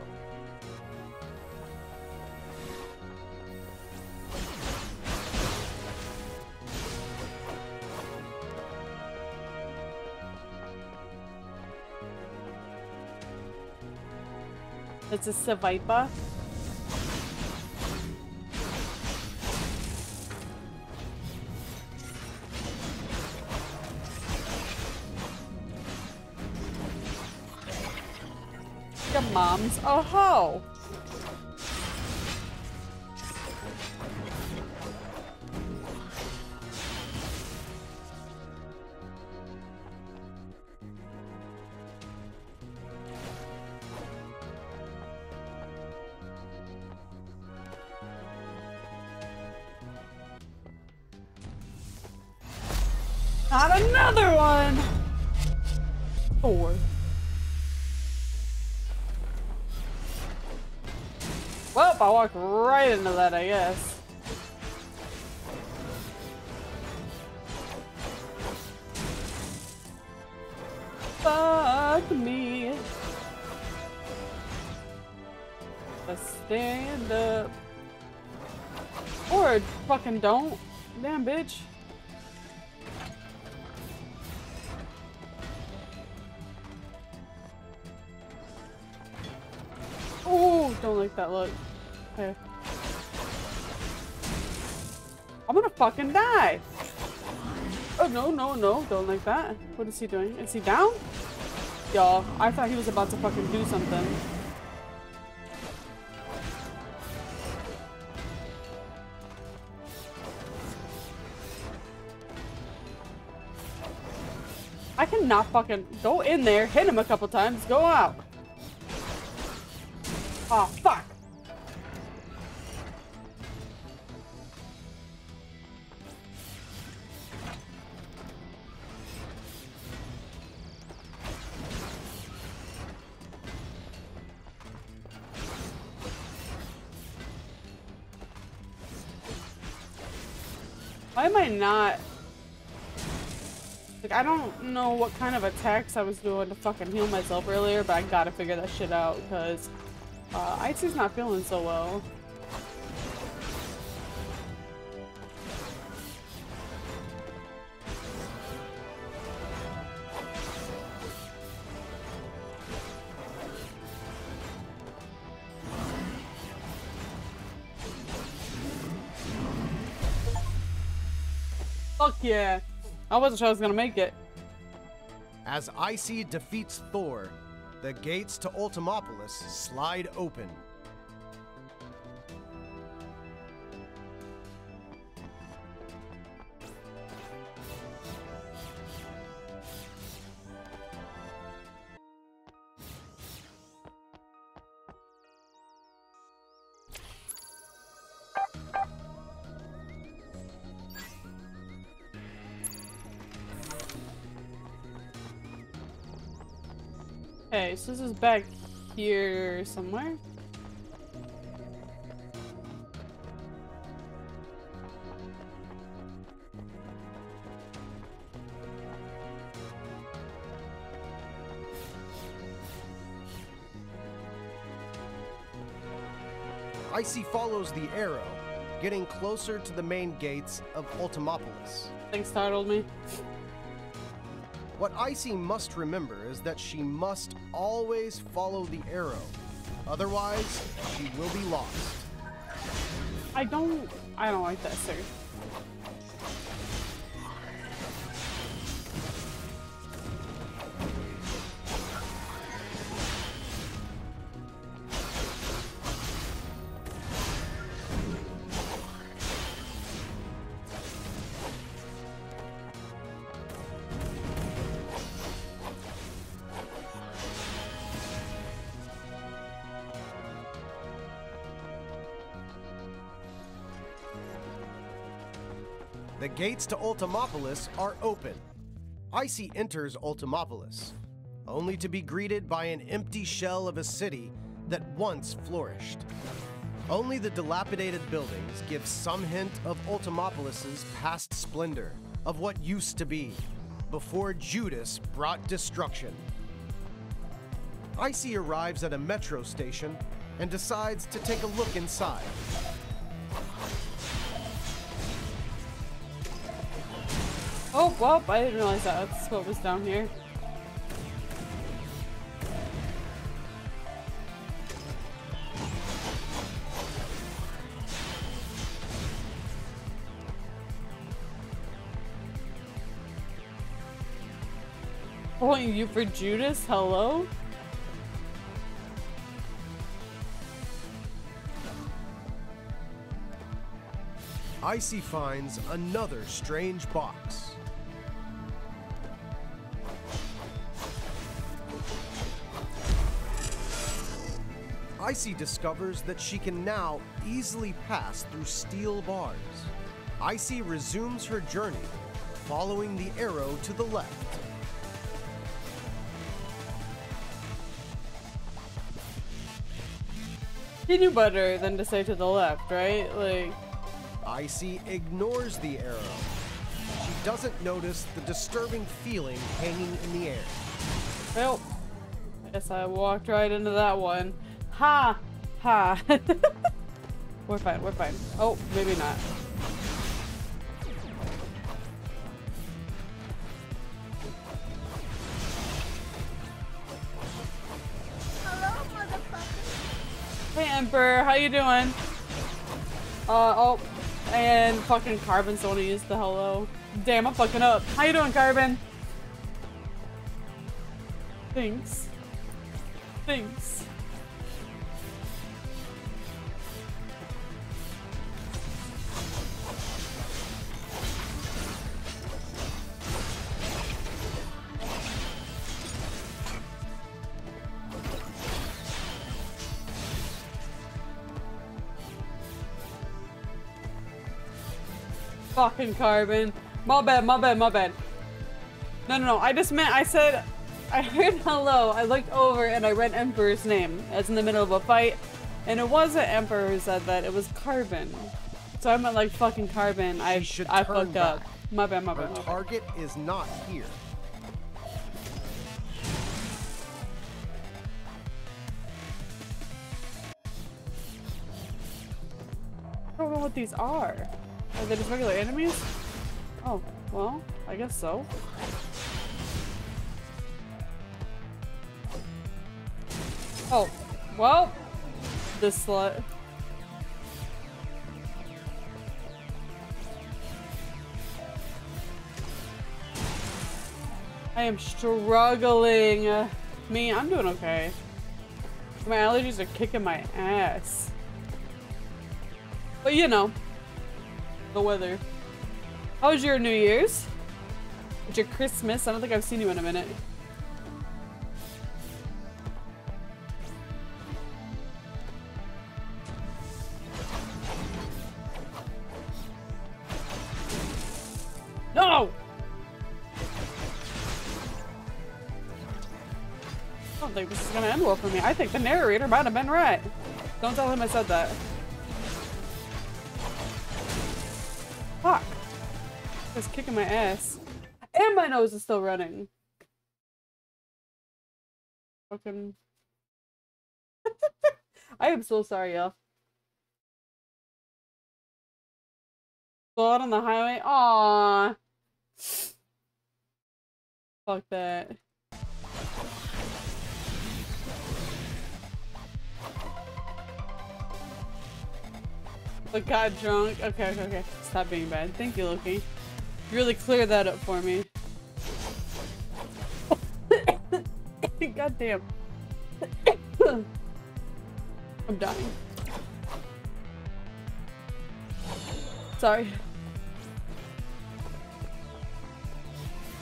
It's a Savipa. Your mom's a hoe. Walked right into that, I guess. Fuck me. Stand up. Or fucking don't. Damn, bitch. Oh, don't like that look. Okay. I'm gonna fucking die. Oh, no, no, no. Don't like that. What is he doing? Is he down? Y'all, I thought he was about to fucking do something. I cannot fucking go in there, hit him a couple times, go out. Oh, not? Like, I don't know what kind of attacks I was doing to fucking heal myself earlier, but I gotta figure that shit out, because uh, not feeling so well. Yeah. I wasn't sure I was gonna make it. As ICEY defeats Thor, the gates to Ultimopolis slide open. Back here somewhere. ICEY follows the arrow, getting closer to the main gates of Ultimopolis. Thing startled me. What ICEY must remember is that she must always follow the arrow. Otherwise, she will be lost. I don't I don't like that, sir. The gates to Ultimopolis are open. ICEY enters Ultimopolis, only to be greeted by an empty shell of a city that once flourished. Only the dilapidated buildings give some hint of Ultimopolis's past splendor, of what used to be, before Judas brought destruction. ICEY arrives at a metro station and decides to take a look inside. Oh, well, I didn't realize that. that's what was down here. Calling you for Judas? Hello? ICEY finds another strange box. ICEY discovers that she can now easily pass through steel bars. ICEY resumes her journey, following the arrow to the left. He knew better than to say to the left, right? Like, ICEY ignores the arrow. She doesn't notice the disturbing feeling hanging in the air. well, I guess I walked right into that one. Ha! Ha! we're fine, we're fine. Oh, maybe not. Hello, motherfucker. Hey Emperor, how you doing? Uh, oh, and fucking Carbon's the one who used the hello. Damn, I'm fucking up. How you doing, Carbon? Thanks. Thanks. Fucking Carbon. My bad, my bad, my bad. No, no, no. I just meant, I said, I heard hello. I looked over and I read Emperor's name. It's in the middle of a fight. And it wasn't Emperor who said that, it was Carbon. So I meant like fucking Carbon. I, should I turn fucked up. back. My bad, my bad. my bad. target is not here. I don't know what these are. Are they just regular enemies? Oh, well, I guess so. Oh, well, this slut. I am struggling. Me, I'm doing okay. My allergies are kicking my ass. But you know, the weather. How was your New Year's? What's your Christmas? I don't think I've seen you in a minute. No! I don't think this is gonna end well for me. I think the narrator might have been right. Don't tell him I said that. Fuck. It's kicking my ass. And my nose is still running. Fucking. I am so sorry, y'all. Out on the highway. Aww. Fuck that. Got drunk. Okay, okay, okay. Stop being bad. Thank you, Loki. Really cleared that up for me. God damn. I'm dying. Sorry.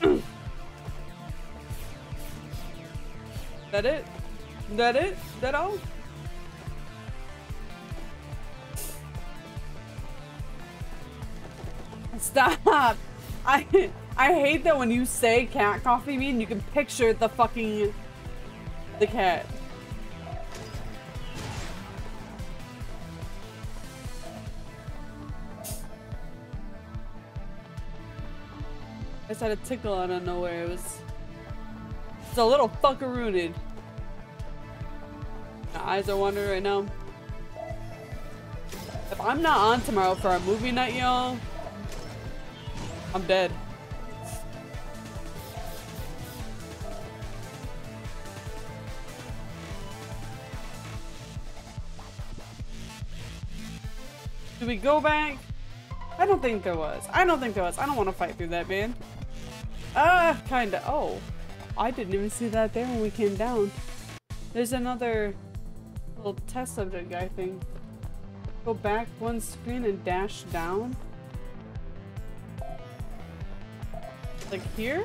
that it? That it? That all? Stop! I I hate that when you say cat coffee bean, you can picture the fucking the cat. I just had a tickle out of nowhere. It was it's a little fuckarooted. My eyes are wandering right now. If I'm not on tomorrow for our movie night, y'all, I'm dead. Do we go back? I don't think there was. I don't think there was. I don't want to fight through that, man. Ah, uh, kinda. Oh. I didn't even see that there when we came down. There's another little test subject guy thing. Go back one screen and dash down. Like here?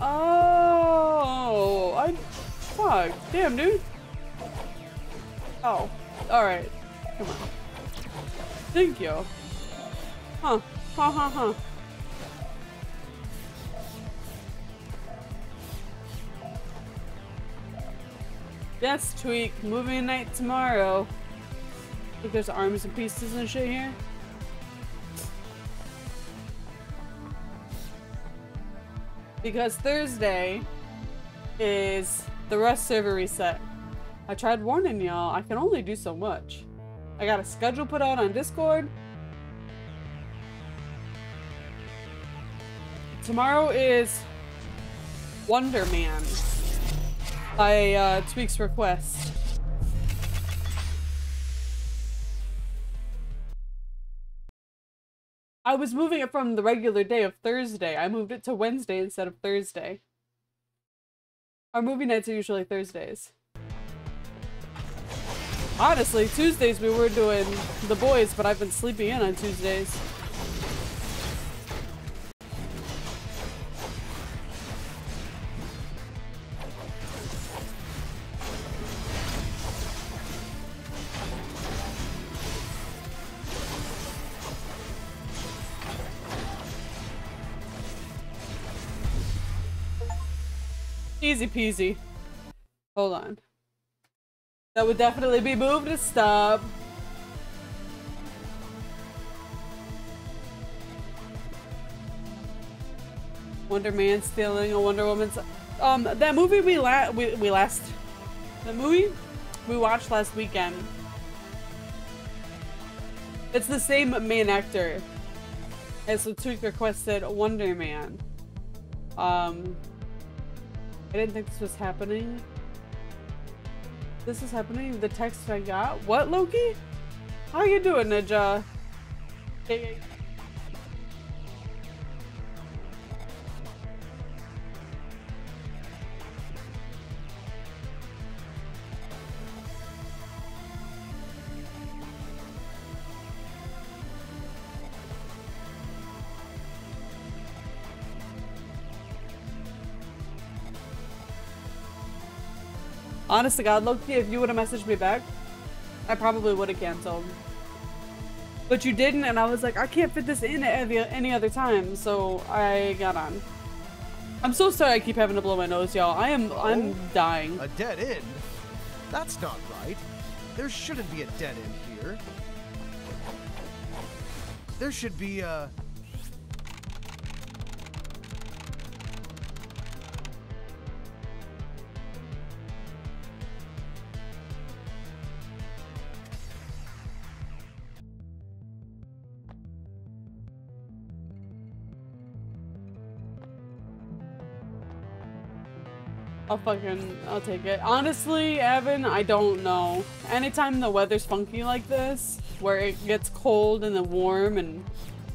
Oh, I fuck, damn, dude. Oh, all right, come on. Thank you. Huh? Ha ha ha. Yes, Tweak. Movie night tomorrow. Look, there's arms and pieces and shit here. Because Thursday is the Rust server reset. I tried warning y'all, I can only do so much. I got a schedule put out on Discord. Tomorrow is Wonder Man by uh, Tweak's request. I was moving it from the regular day of Thursday. I moved it to Wednesday instead of Thursday. Our movie nights are usually Thursdays. Honestly, Tuesdays we were doing The Boys, but I've been sleeping in on Tuesdays. Easy peasy. Hold on. That would definitely be moved to stop. Wonder Man stealing a Wonder Woman's. Um, that movie we la we, we last. The movie we watched last weekend. It's the same main actor as the tweak requested Wonder Man. Um, I didn't think this was happening. This is happening? The text I got? What, Loki? How you doing, Ninja? Honest to God, Loki, if you would have messaged me back, I probably would have canceled. But you didn't, and I was like, I can't fit this in at any- any other time, so I got on. I'm so sorry I keep having to blow my nose, y'all. I am, oh, I'm dying. A dead end? That's not right. There shouldn't be a dead end here. There should be a. I'll fucking, I'll take it. Honestly, Evan, I don't know. Anytime the weather's funky like this, where it gets cold and then warm and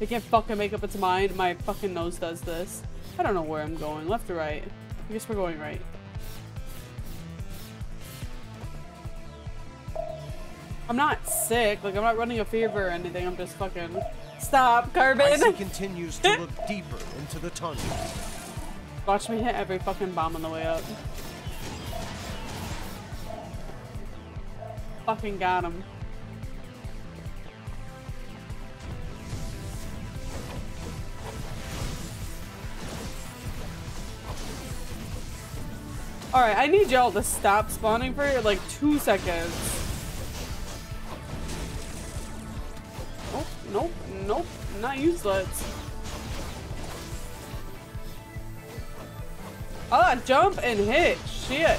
it can't fucking make up its mind, my fucking nose does this. I don't know where I'm going, left or right. I guess we're going right. I'm not sick, like I'm not running a fever or anything, I'm just fucking... Stop, Carbon! ICEY continues to look deeper into the tundra. Watch me hit every fucking bomb on the way up. Fucking got him. Alright, I need y'all to stop spawning for like two seconds. Nope, nope, nope, not useless. Oh, jump and hit. Shit.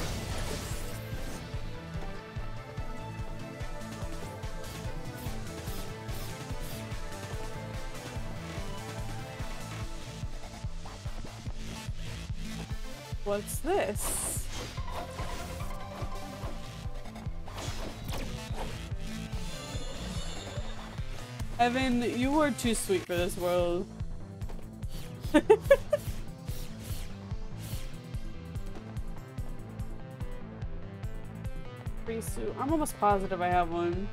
What's this? Evan, you are too sweet for this world. spacesuit. I'm almost positive I have one.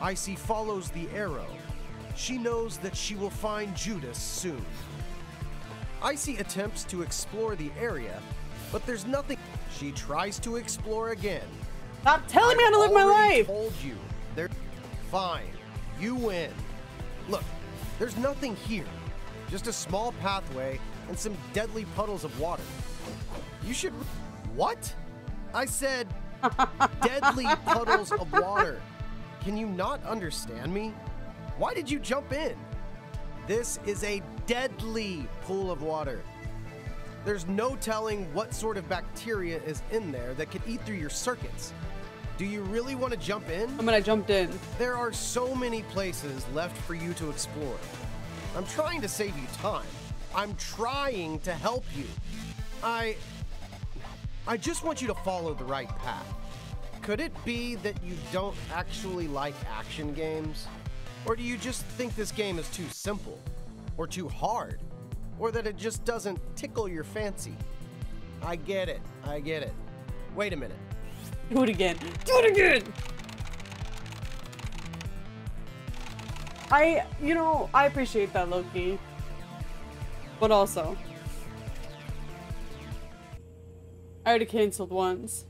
ICEY follows the arrow. She knows that she will find Judas soon. ICEY attempts to explore the area, but there's nothing. She tries to explore again. Stop telling me how to live my life! told you. There. Fine. You win. Look, there's nothing here. Just a small pathway and some deadly puddles of water. You should. What? I said deadly puddles of water. Can you not understand me? Why did you jump in? This is a deadly pool of water. There's no telling what sort of bacteria is in there that could eat through your circuits. Do you really want to jump in? I mean, I jumped in. There are so many places left for you to explore. I'm trying to save you time. I'm trying to help you. I. I just want you to follow the right path. Could it be that you don't actually like action games? Or do you just think this game is too simple? Or too hard? Or that it just doesn't tickle your fancy? I get it. I get it. Wait a minute. Do it again. Do it again! I, you know, I appreciate that, Loki. But also, I already canceled once.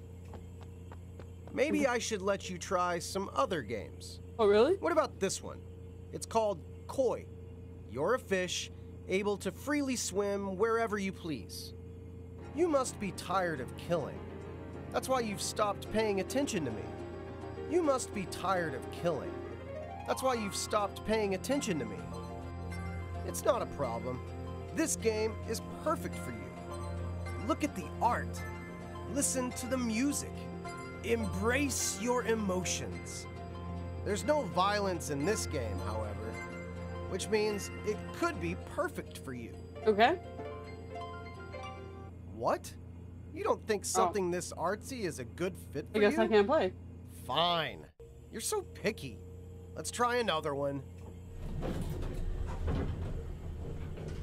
Maybe I should let you try some other games. Oh, really? What about this one? It's called Koi. You're a fish, able to freely swim wherever you please. You must be tired of killing. That's why you've stopped paying attention to me. You must be tired of killing. That's why you've stopped paying attention to me. It's not a problem. This game is perfect for you. Look at the art. Listen to the music. Embrace your emotions. There's no violence in this game, however, which means it could be perfect for you. Okay. What? You don't think oh. something this artsy is a good fit for you? I guess you? I can't play. Fine. You're so picky. Let's try another one.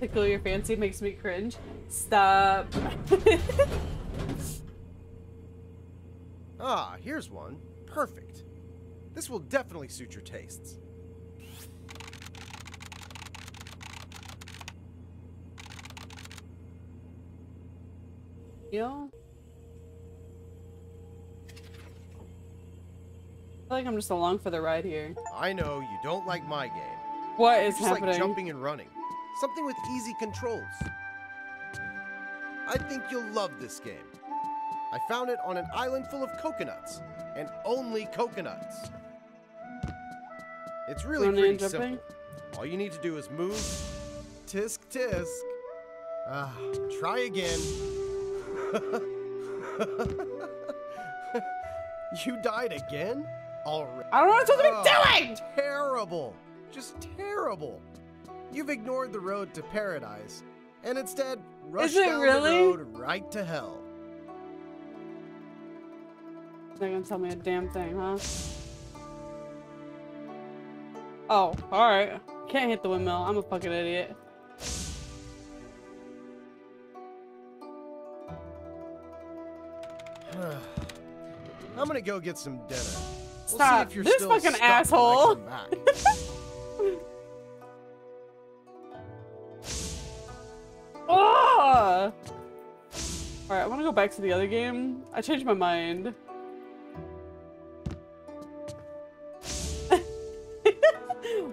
Tickle your fancy makes me cringe. Stop. Ah, here's one. Perfect. This will definitely suit your tastes. you know? I feel like I'm just along for the ride here. I know you don't like my game. What is You is just happening? like jumping and running. Something with easy controls. I think you'll love this game. I found it on an island full of coconuts, and only coconuts. It's really Running pretty and jumping? simple. All you need to do is move, tisk tisk. Ah, try again. you died again? Already. I don't know what I'm supposed to be Oh, doing! Terrible. Just terrible. You've ignored the road to paradise and instead rushed down really? the road right to hell. They're gonna tell me a damn thing, huh? Oh, alright. Can't hit the windmill. I'm a fucking idiot. I'm gonna go get some dinner. We'll Stop. see if you're This fucking stuck when I asshole. Alright, I wanna go back to the other game. I changed my mind.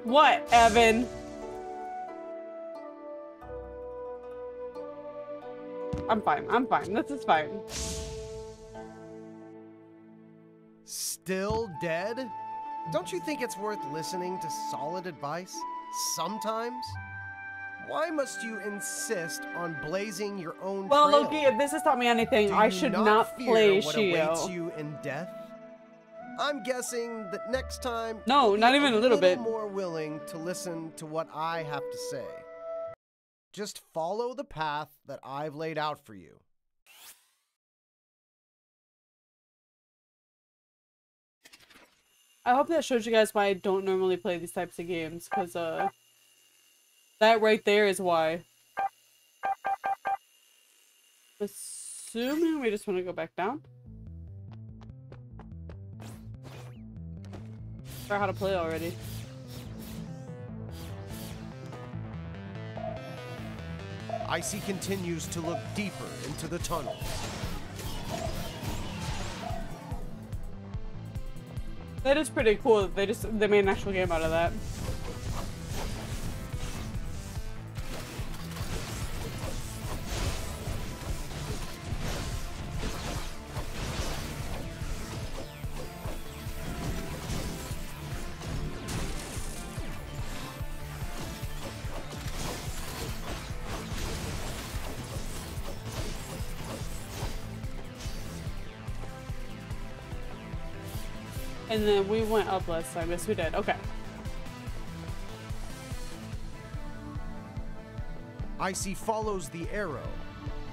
what, Evan? I'm fine. I'm fine. This is fine. Still dead? Don't you think it's worth listening to solid advice? Sometimes? Why must you insist on blazing your own Well, trail? Loki, if this has taught me anything, I should not, not, fear play what awaits you in death? I'm guessing that next time No, not even a little bit. more willing to listen to what I have to say. Just follow the path that I've laid out for you. I hope that shows you guys why I don't normally play these types of games, because, uh, that right there is why. Assuming we just want to go back down. Forgot how to play already. ICEY continues to look deeper into the tunnel. That is pretty cool. that They just they made an actual game out of that. And then we went up last time. Yes, we did. Okay. ICEY follows the arrow.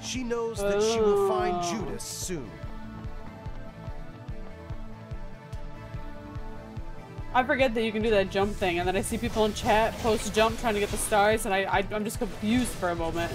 She knows that she will find Oh. Judas soon. I forget that you can do that jump thing, and then I see people in chat post jump trying to get the stars, and I, I I'm just confused for a moment.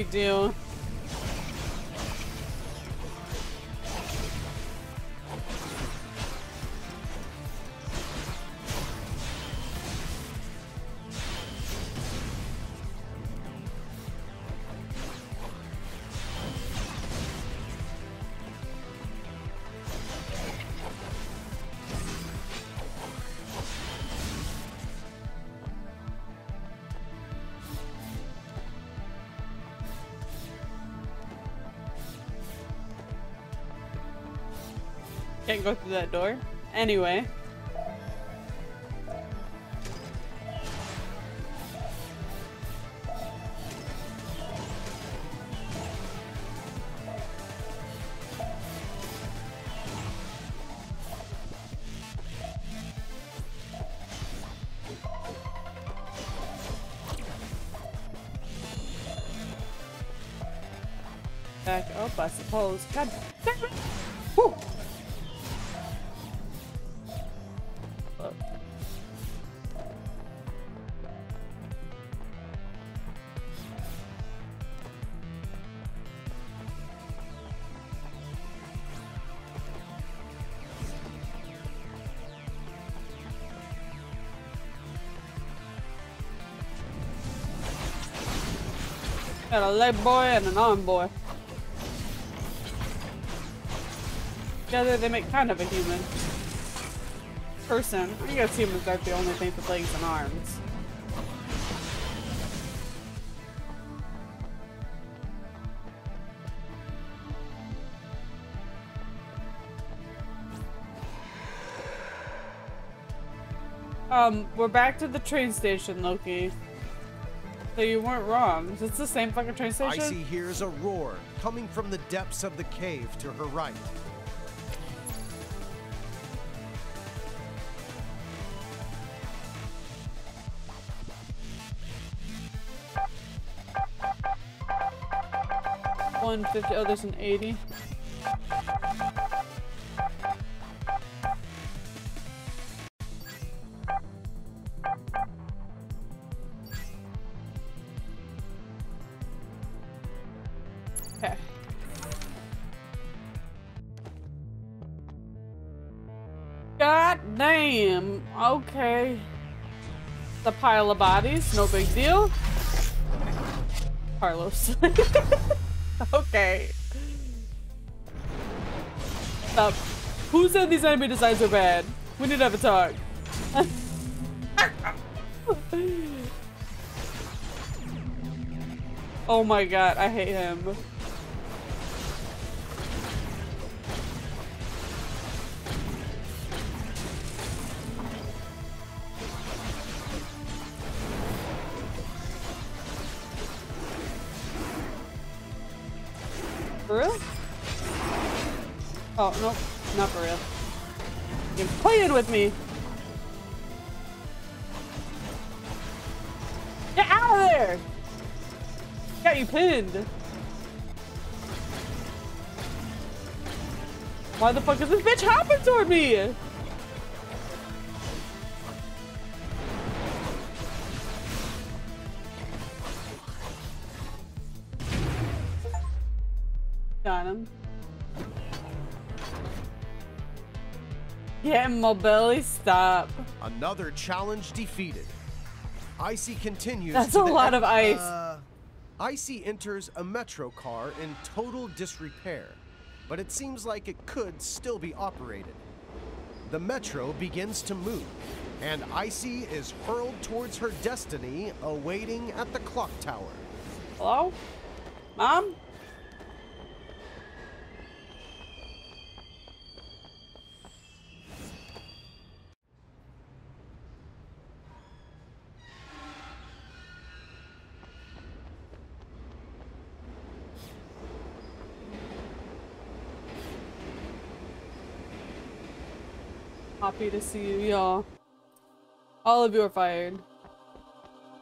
You do. Can't go through that door. Anyway. Back up, I suppose. God Got a leg boy and an arm boy. Together they make kind of a human person. I guess humans aren't the only things with legs and arms. Um, we're back to the train station, Loki. So you weren't wrong. It's the same fucking train station? ICEY hears a roar coming from the depths of the cave to her right. One fifty. Oh, there's an eighty. God damn. Okay. The pile of bodies, no big deal. Carlos. okay. Stop. Who said these enemy designs are bad? We need to have a talk. oh my god, I hate him. With me. Get out of there! Got you pinned. Why the fuck is this bitch hopping toward me? My belly, stop. Another challenge defeated. ICEY continues. That's a lot of ice. Uh, ICEY enters a metro car in total disrepair, but it seems like it could still be operated. The metro begins to move, and ICEY is hurled towards her destiny, awaiting at the clock tower. Hello? Mom? Happy to see you, y'all. All of you are fired.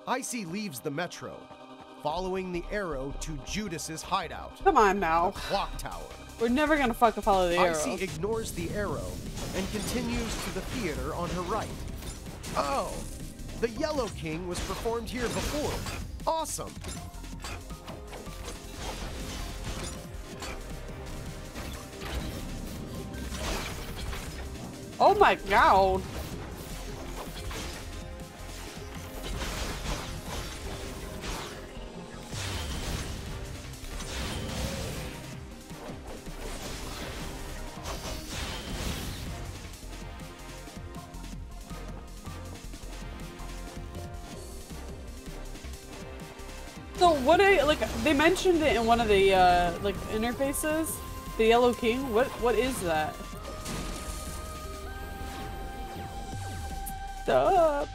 ICEY leaves the metro, following the arrow to Judas's hideout, Come on now. clock tower. We're never gonna fucking follow the arrow. ICEY ignores the arrow and continues to the theater on her right. Oh, the Yellow King was performed here before. Awesome. Oh my god. So what I like they mentioned it in one of the uh like interfaces. The Yellow King. What what is that? Stop.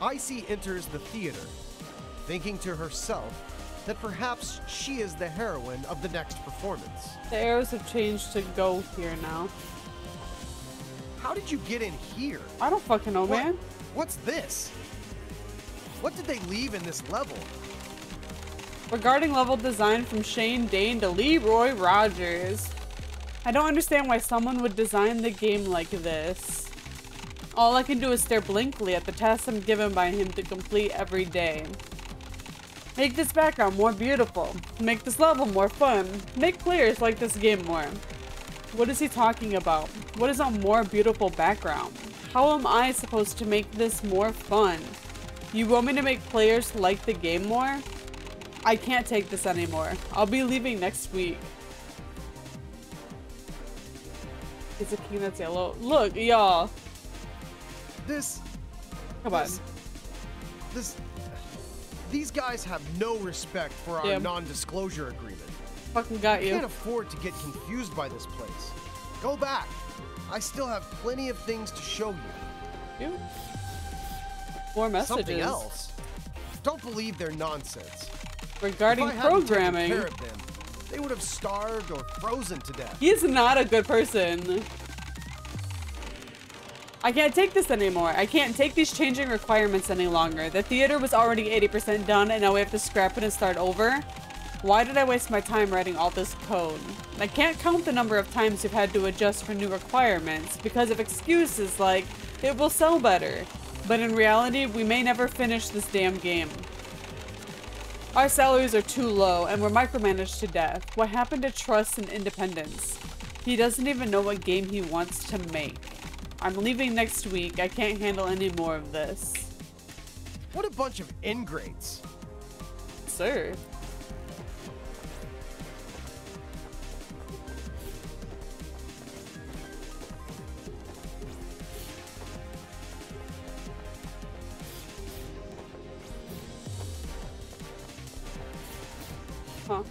ICEY enters the theater, thinking to herself that perhaps she is the heroine of the next performance. The arrows have changed to go here now. How did you get in here? I don't fucking know, What- man. What's this? What did they leave in this level? Regarding level design from Shane Dane to Leroy Rogers. I don't understand why someone would design the game like this. All I can do is stare blankly at the tasks I'm given by him to complete every day. Make this background more beautiful. Make this level more fun. Make players like this game more. What is he talking about? What is a more beautiful background? How am I supposed to make this more fun? You want me to make players like the game more? I can't take this anymore. I'll be leaving next week. It's a king that's yellow. Look, y'all. This. Come on. this, This. These guys have no respect for our Yeah. non-disclosure agreement. Fucking got you. I Can't afford to get confused by this place. Go back. I still have plenty of things to show you. You? More messages. Something else. Don't believe their nonsense. Regarding if I hadn't taken programming. them, they would have starved or frozen to death. He is not a good person. I can't take this anymore. I can't take these changing requirements any longer. The theater was already 80% done and now we have to scrap it and start over. Why did I waste my time writing all this code? I can't count the number of times you've had to adjust for new requirements because of excuses like, it will sell better. But in reality, we may never finish this damn game. Our salaries are too low and we're micromanaged to death. What happened to trust and independence? He doesn't even know what game he wants to make. I'm leaving next week. I can't handle any more of this. What a bunch of ingrates. Sir. Well,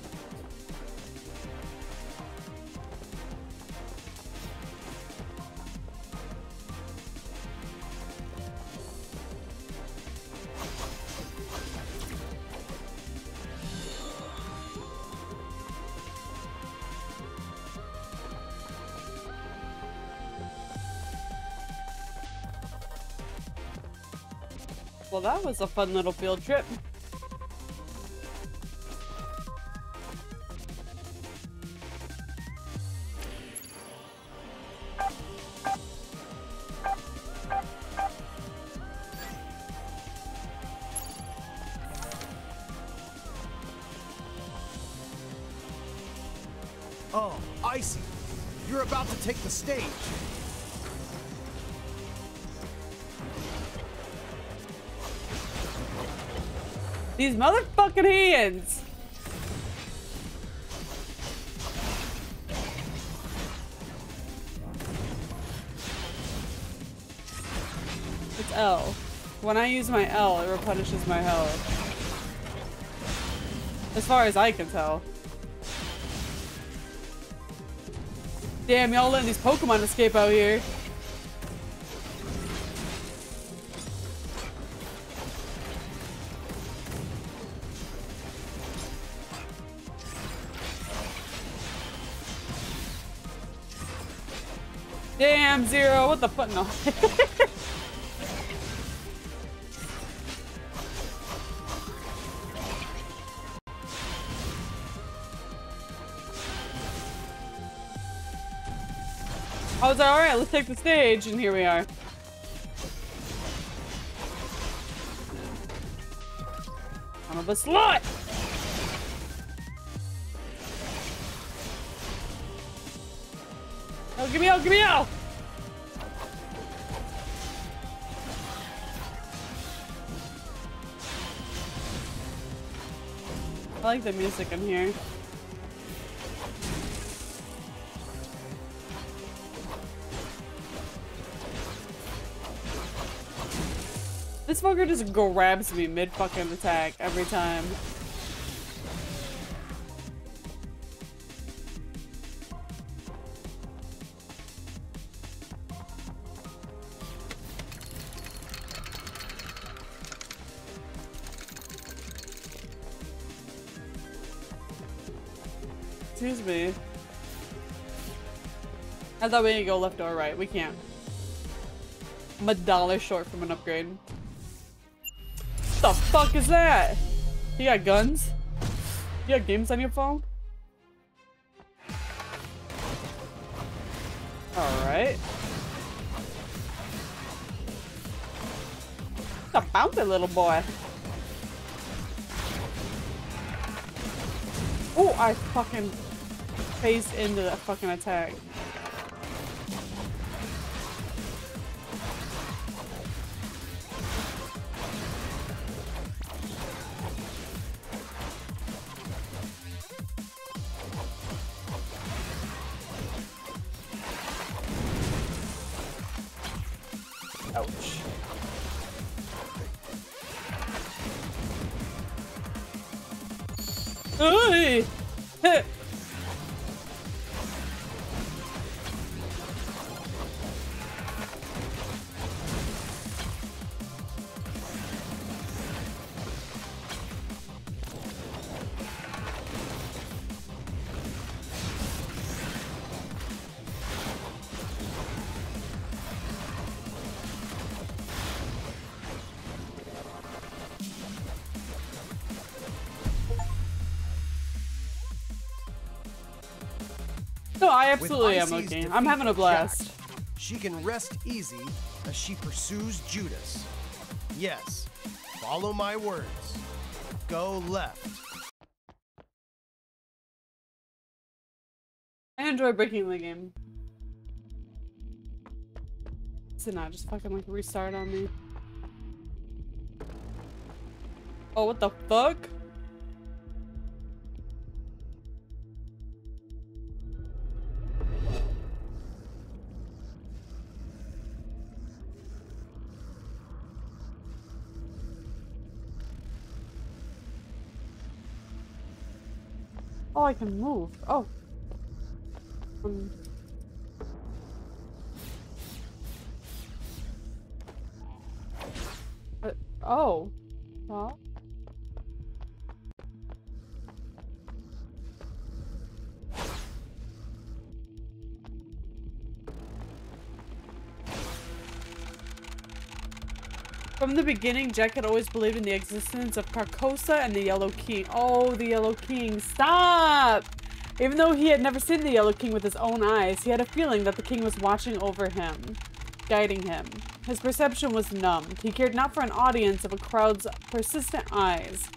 that was a fun little field trip. Take the stage. These motherfucking hands! It's L. When I use my L, it replenishes my health. As far as I can tell. Damn, y'all letting these Pokemon escape out here. Damn, Zero, what the fuck? No. was like, alright, let's take the stage, and here we are. Of a slut! Oh, give me out, give me out! I like the music in here. This fucker just grabs me mid fucking attack every time. Excuse me. I thought we could go left or right. We can't. I'm a dollar short from an upgrade. The fuck is that? You got guns? You got games on your phone? Alright. A bouncy little boy. Oh, I fucking phased into that fucking attack. Absolutely am. I'm having a blast. She can rest easy as she pursues Judas. Yes, follow my words. Go left. I enjoy breaking the game. So not just fucking like restart on me. Oh, what the fuck? I can move. Oh. Um. Beginning, Jack had always believed in the existence of Carcosa and the Yellow King. Oh, the Yellow King. Stop! Even though he had never seen the Yellow King with his own eyes, he had a feeling that the king was watching over him, guiding him. His perception was numbed. He cared not for an audience of a crowd's persistent eyes.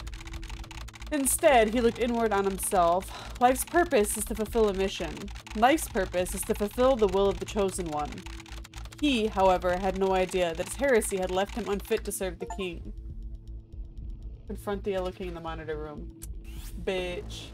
Instead, he looked inward on himself. Life's purpose is to fulfill a mission. Life's purpose is to fulfill the will of the Chosen One. He, however, had no idea that his heresy had left him unfit to serve the king. Confront the Yellow King in the monitor room. Bitch.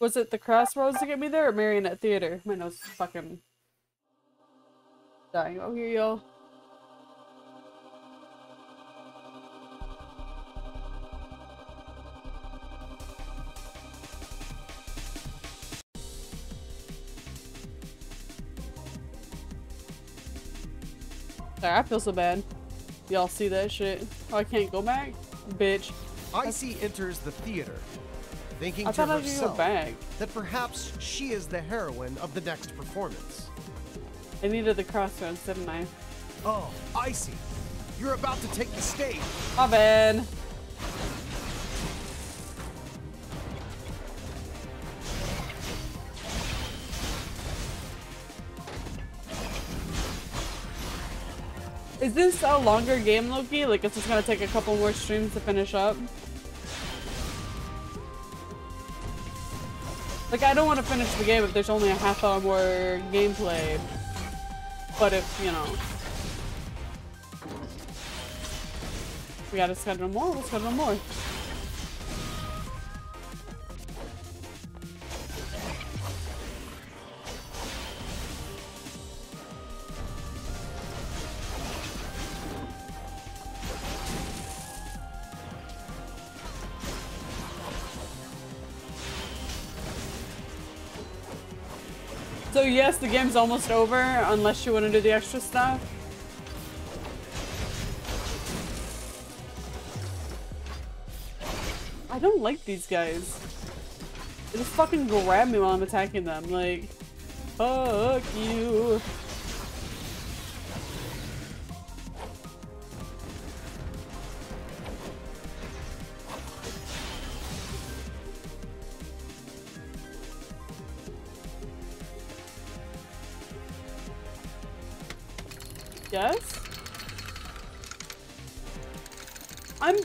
Was it the crossroads to get me there or Marionette Theater? My nose is fucking dying. Oh, here y'all. Sorry, I feel so bad. Y'all see that shit? Oh, I can't go back? Bitch. ICEY enters the theater, thinking I to thought I could go herself that perhaps she is the heroine of the next performance. I needed the crossroads, didn't I? Oh, ICEY, you're about to take the stage. My bad. Is this a longer game, Loki? Like, it's just gonna take a couple more streams to finish up? Like, I don't want to finish the game if there's only a half hour more gameplay. But if, you know... We gotta schedule more, we'll schedule more. The game's almost over, unless you want to do the extra stuff. I don't like these guys. They just fucking grab me while I'm attacking them, like, fuck you. Yes? I'm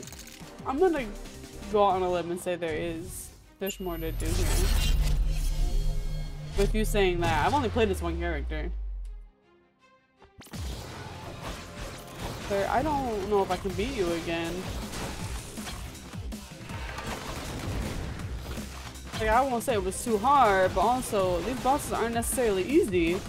I'm gonna go out on a limb and say there is there's more to do here. With you saying that, I've only played this one character. But I don't know if I can beat you again. Like I won't say it was too hard, but also these bosses aren't necessarily easy.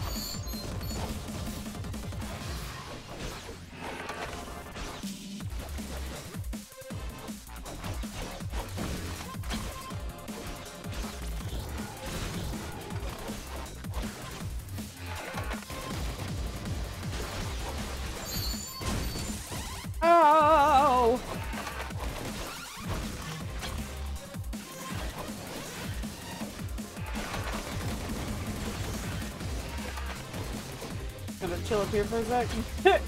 Here for a sec.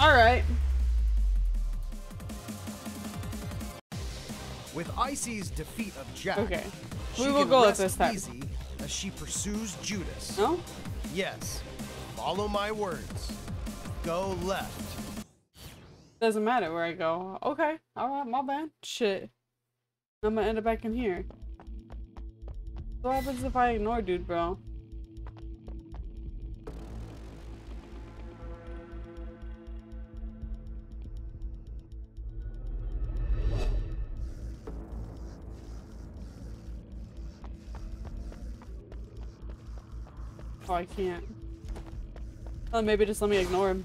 Alright. With ICEY's defeat of Jack, Okay. We will go with this time. easy as she pursues Judas. No? Yes, follow my words. Go left. Doesn't matter where I go. Okay. Alright, my bad. Shit. I'm gonna end up back in here. What happens if I ignore dude, bro? Oh, I can't. Oh, maybe just let me ignore him.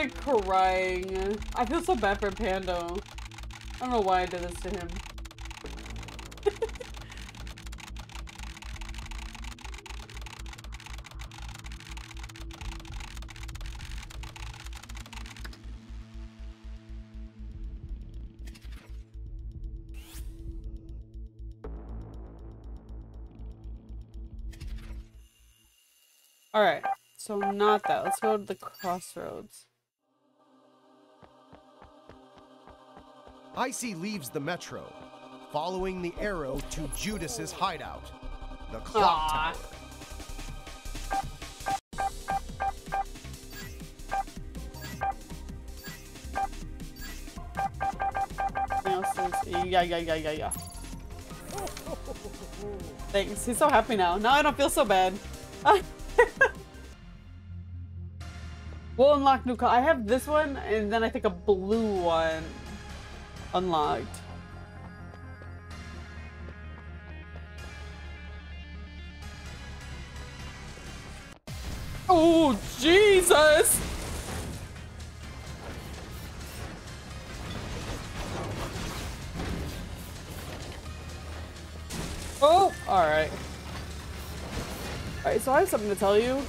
There crying. I feel so bad for Pando. I don't know why I did this to him. Alright, so not that. Let's go to the crossroads. ICEY leaves the metro, following the arrow to Judas's hideout, the clock Aw. tower. Anything else is- Yeah, yeah, yeah, yeah, yeah. Thanks. He's so happy now. Now I don't feel so bad. we'll unlock new car. I have this one, and then I think a blue one unlocked. Oh, Jesus! Oh, alright. Alright, so I have something to tell you.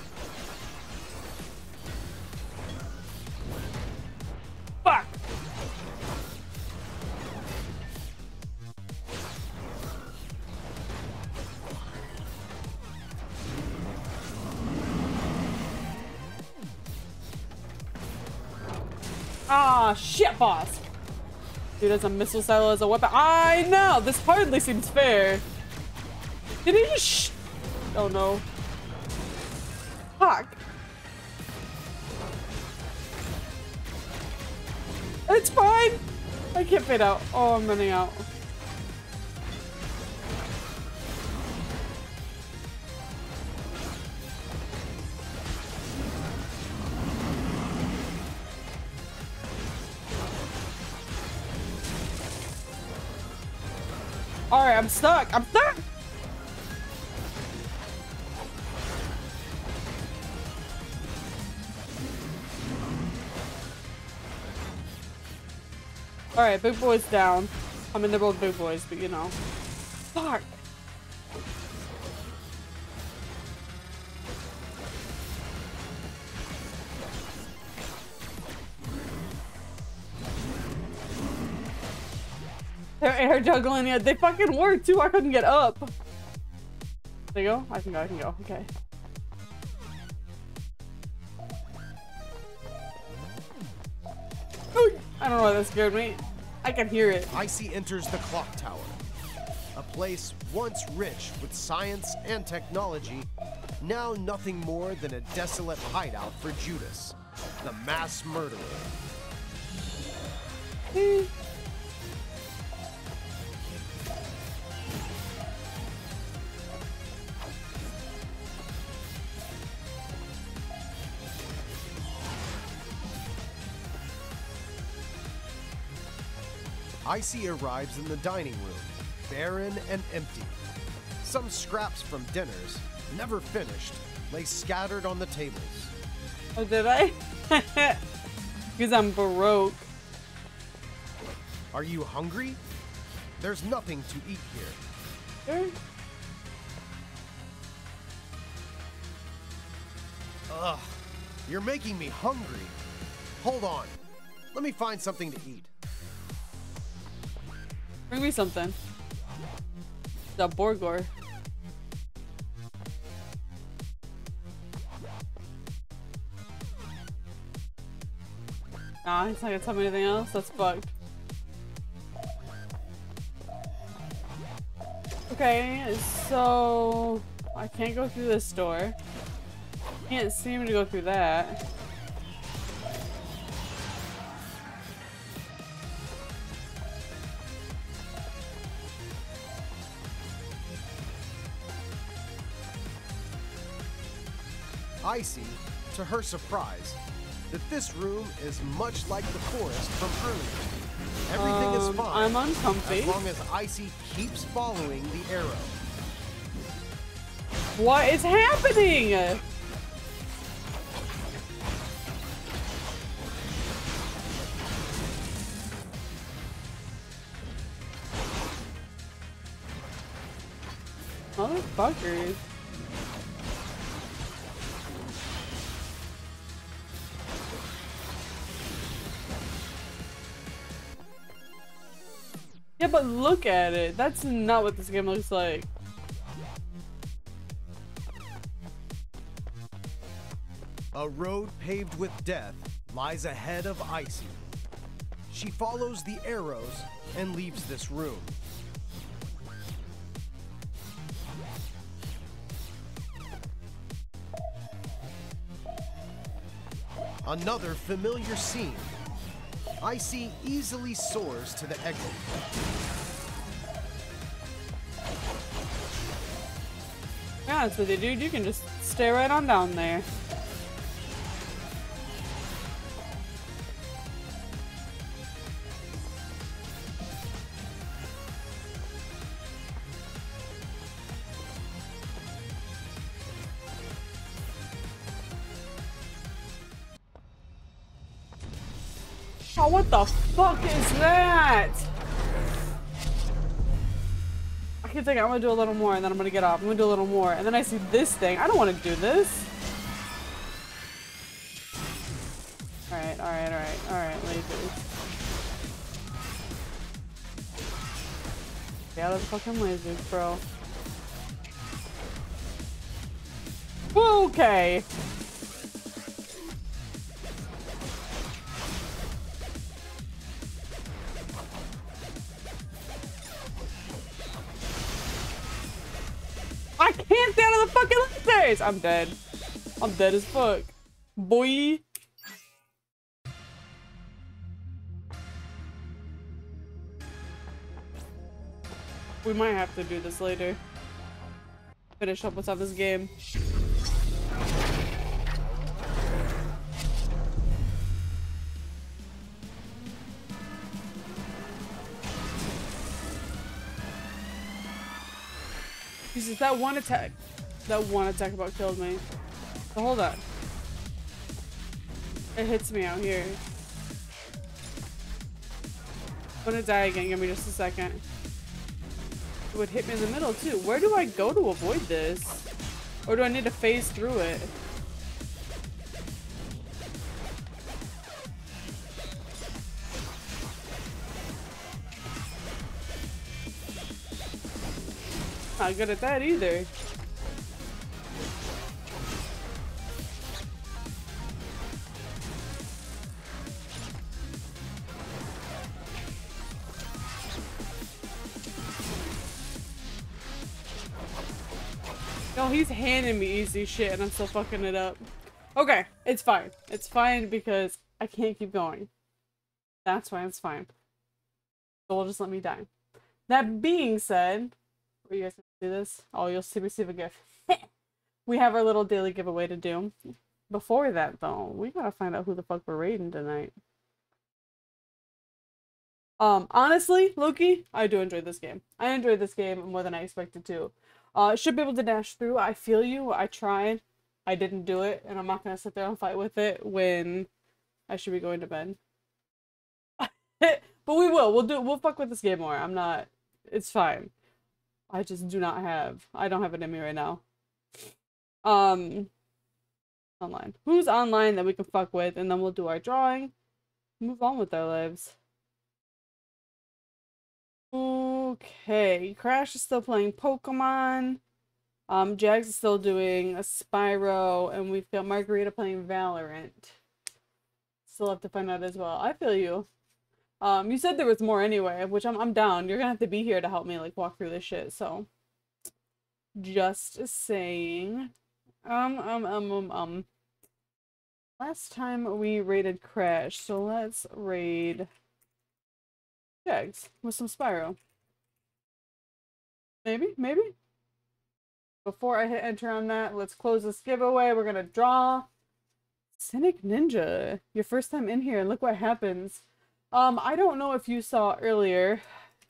Boss! Dude has a missile silo as a weapon. I know! This hardly seems fair. Did he just Oh no. Fuck. It's fine! I can't fade out. Oh, I'm running out. Stuck. I'm stuck! Alright, big boy's down. I mean, they're both big boys, but you know. Fuck! Air juggling it. They fucking work too. I couldn't get up. There you go. I can go. I can go. Okay. I don't know why that scared me. I can hear it. ICEY enters the clock tower, a place once rich with science and technology, now nothing more than a desolate hideout for Judas, the mass murderer. Hmm. ICEY arrives in the dining room, barren and empty. Some scraps from dinners, never finished, lay scattered on the tables. Oh, did I? Because I'm baroque. Are you hungry? There's nothing to eat here. Sure. Ugh, you're making me hungry. Hold on. Let me find something to eat. Bring me something. The Borgor. Nah, he's not gonna tell me anything else. That's fucked. Okay, so I can't go through this door. Can't seem to go through that. I see, to her surprise, that this room is much like the forest from earlier. Everything um, is fine. I'm uncomfy. As long as ICEY keeps following the arrow. What is happening? Motherfuckers. But look at it. That's not what this game looks like. A road paved with death lies ahead of ICEY. She follows the arrows and leaves this room. Another familiar scene. ICEY easily soars to the exit. Be honest with you, dude, you can just stay right on down there. The fuck is that? I keep thinking I'm gonna do a little more and then I'm gonna get off. I'm gonna do a little more and then I see this thing. I don't want to do this. Alright, alright, alright, alright, lasers. Get out fucking lasers, bro. Okay. I'm dead. I'm dead as fuck. Boy. We might have to do this later. Finish up on this game. Jesus, that one attack. That one attack about killed me. Hold on. It hits me out here. I'm gonna die again. Give me just a second. It would hit me in the middle too. Where do I go to avoid this? Or do I need to phase through it? Not good at that either. Easy shit and I'm still fucking it up. Okay, it's fine. It's fine because I can't keep going. That's why it's fine. So we'll just let me die. That being said, are you guys gonna do this? Oh, you'll see receive a gift. we have our little daily giveaway to do. Before that, though, we gotta find out who the fuck we're raiding tonight. Um, honestly, Loki, I do enjoy this game. I enjoyed this game more than I expected to. Uh, should be able to dash through. I feel you. I tried. I didn't do it, and I'm not gonna sit there and fight with it when I should be going to bed. but we will. We'll do. We'll fuck with this game more. I'm not. It's fine. I just do not have. I don't have it in me right now. Um. Online. Who's online that we can fuck with, and then we'll do our drawing. Move on with our lives. Okay, Crash is still playing Pokemon. Um, Jags is still doing a Spyro, and we've got Margarita playing Valorant. Still have to find out as well. I feel you. Um, you said there was more anyway, which I'm I'm down. You're gonna have to be here to help me like walk through this shit. So, just saying. Um um um um um. Last time we raided Crash, so let's raid Jags with some Spyro. Maybe, maybe. Before I hit enter on that, let's close this giveaway. We're gonna draw Cynic Ninja. Your first time in here, and look what happens. Um, I don't know if you saw earlier.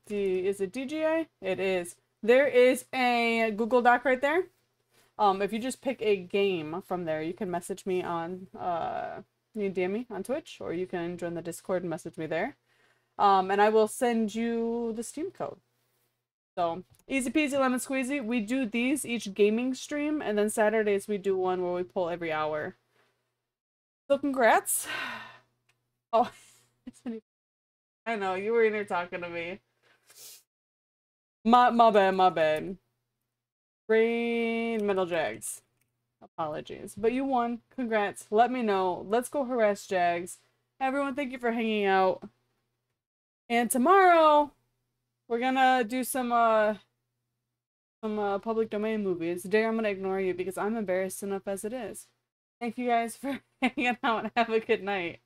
D is it DGA? It is. There is a Google Doc right there. Um, if you just pick a game from there, you can message me on uh you DM me on Twitch or you can join the Discord and message me there. Um, and I will send you the Steam code. So easy peasy lemon squeezy. We do these each gaming stream, and then Saturdays we do one where we pull every hour. So congrats. Oh, I know you were in there talking to me. My my bad, my bad. Brain metal jags. Apologies, but you won. Congrats. Let me know. Let's go harass Jags. Everyone, thank you for hanging out. And tomorrow, we're gonna do some uh some uh, public domain movies. Today I'm gonna ignore you because I'm embarrassed enough as it is. Thank you guys for hanging out and have a good night.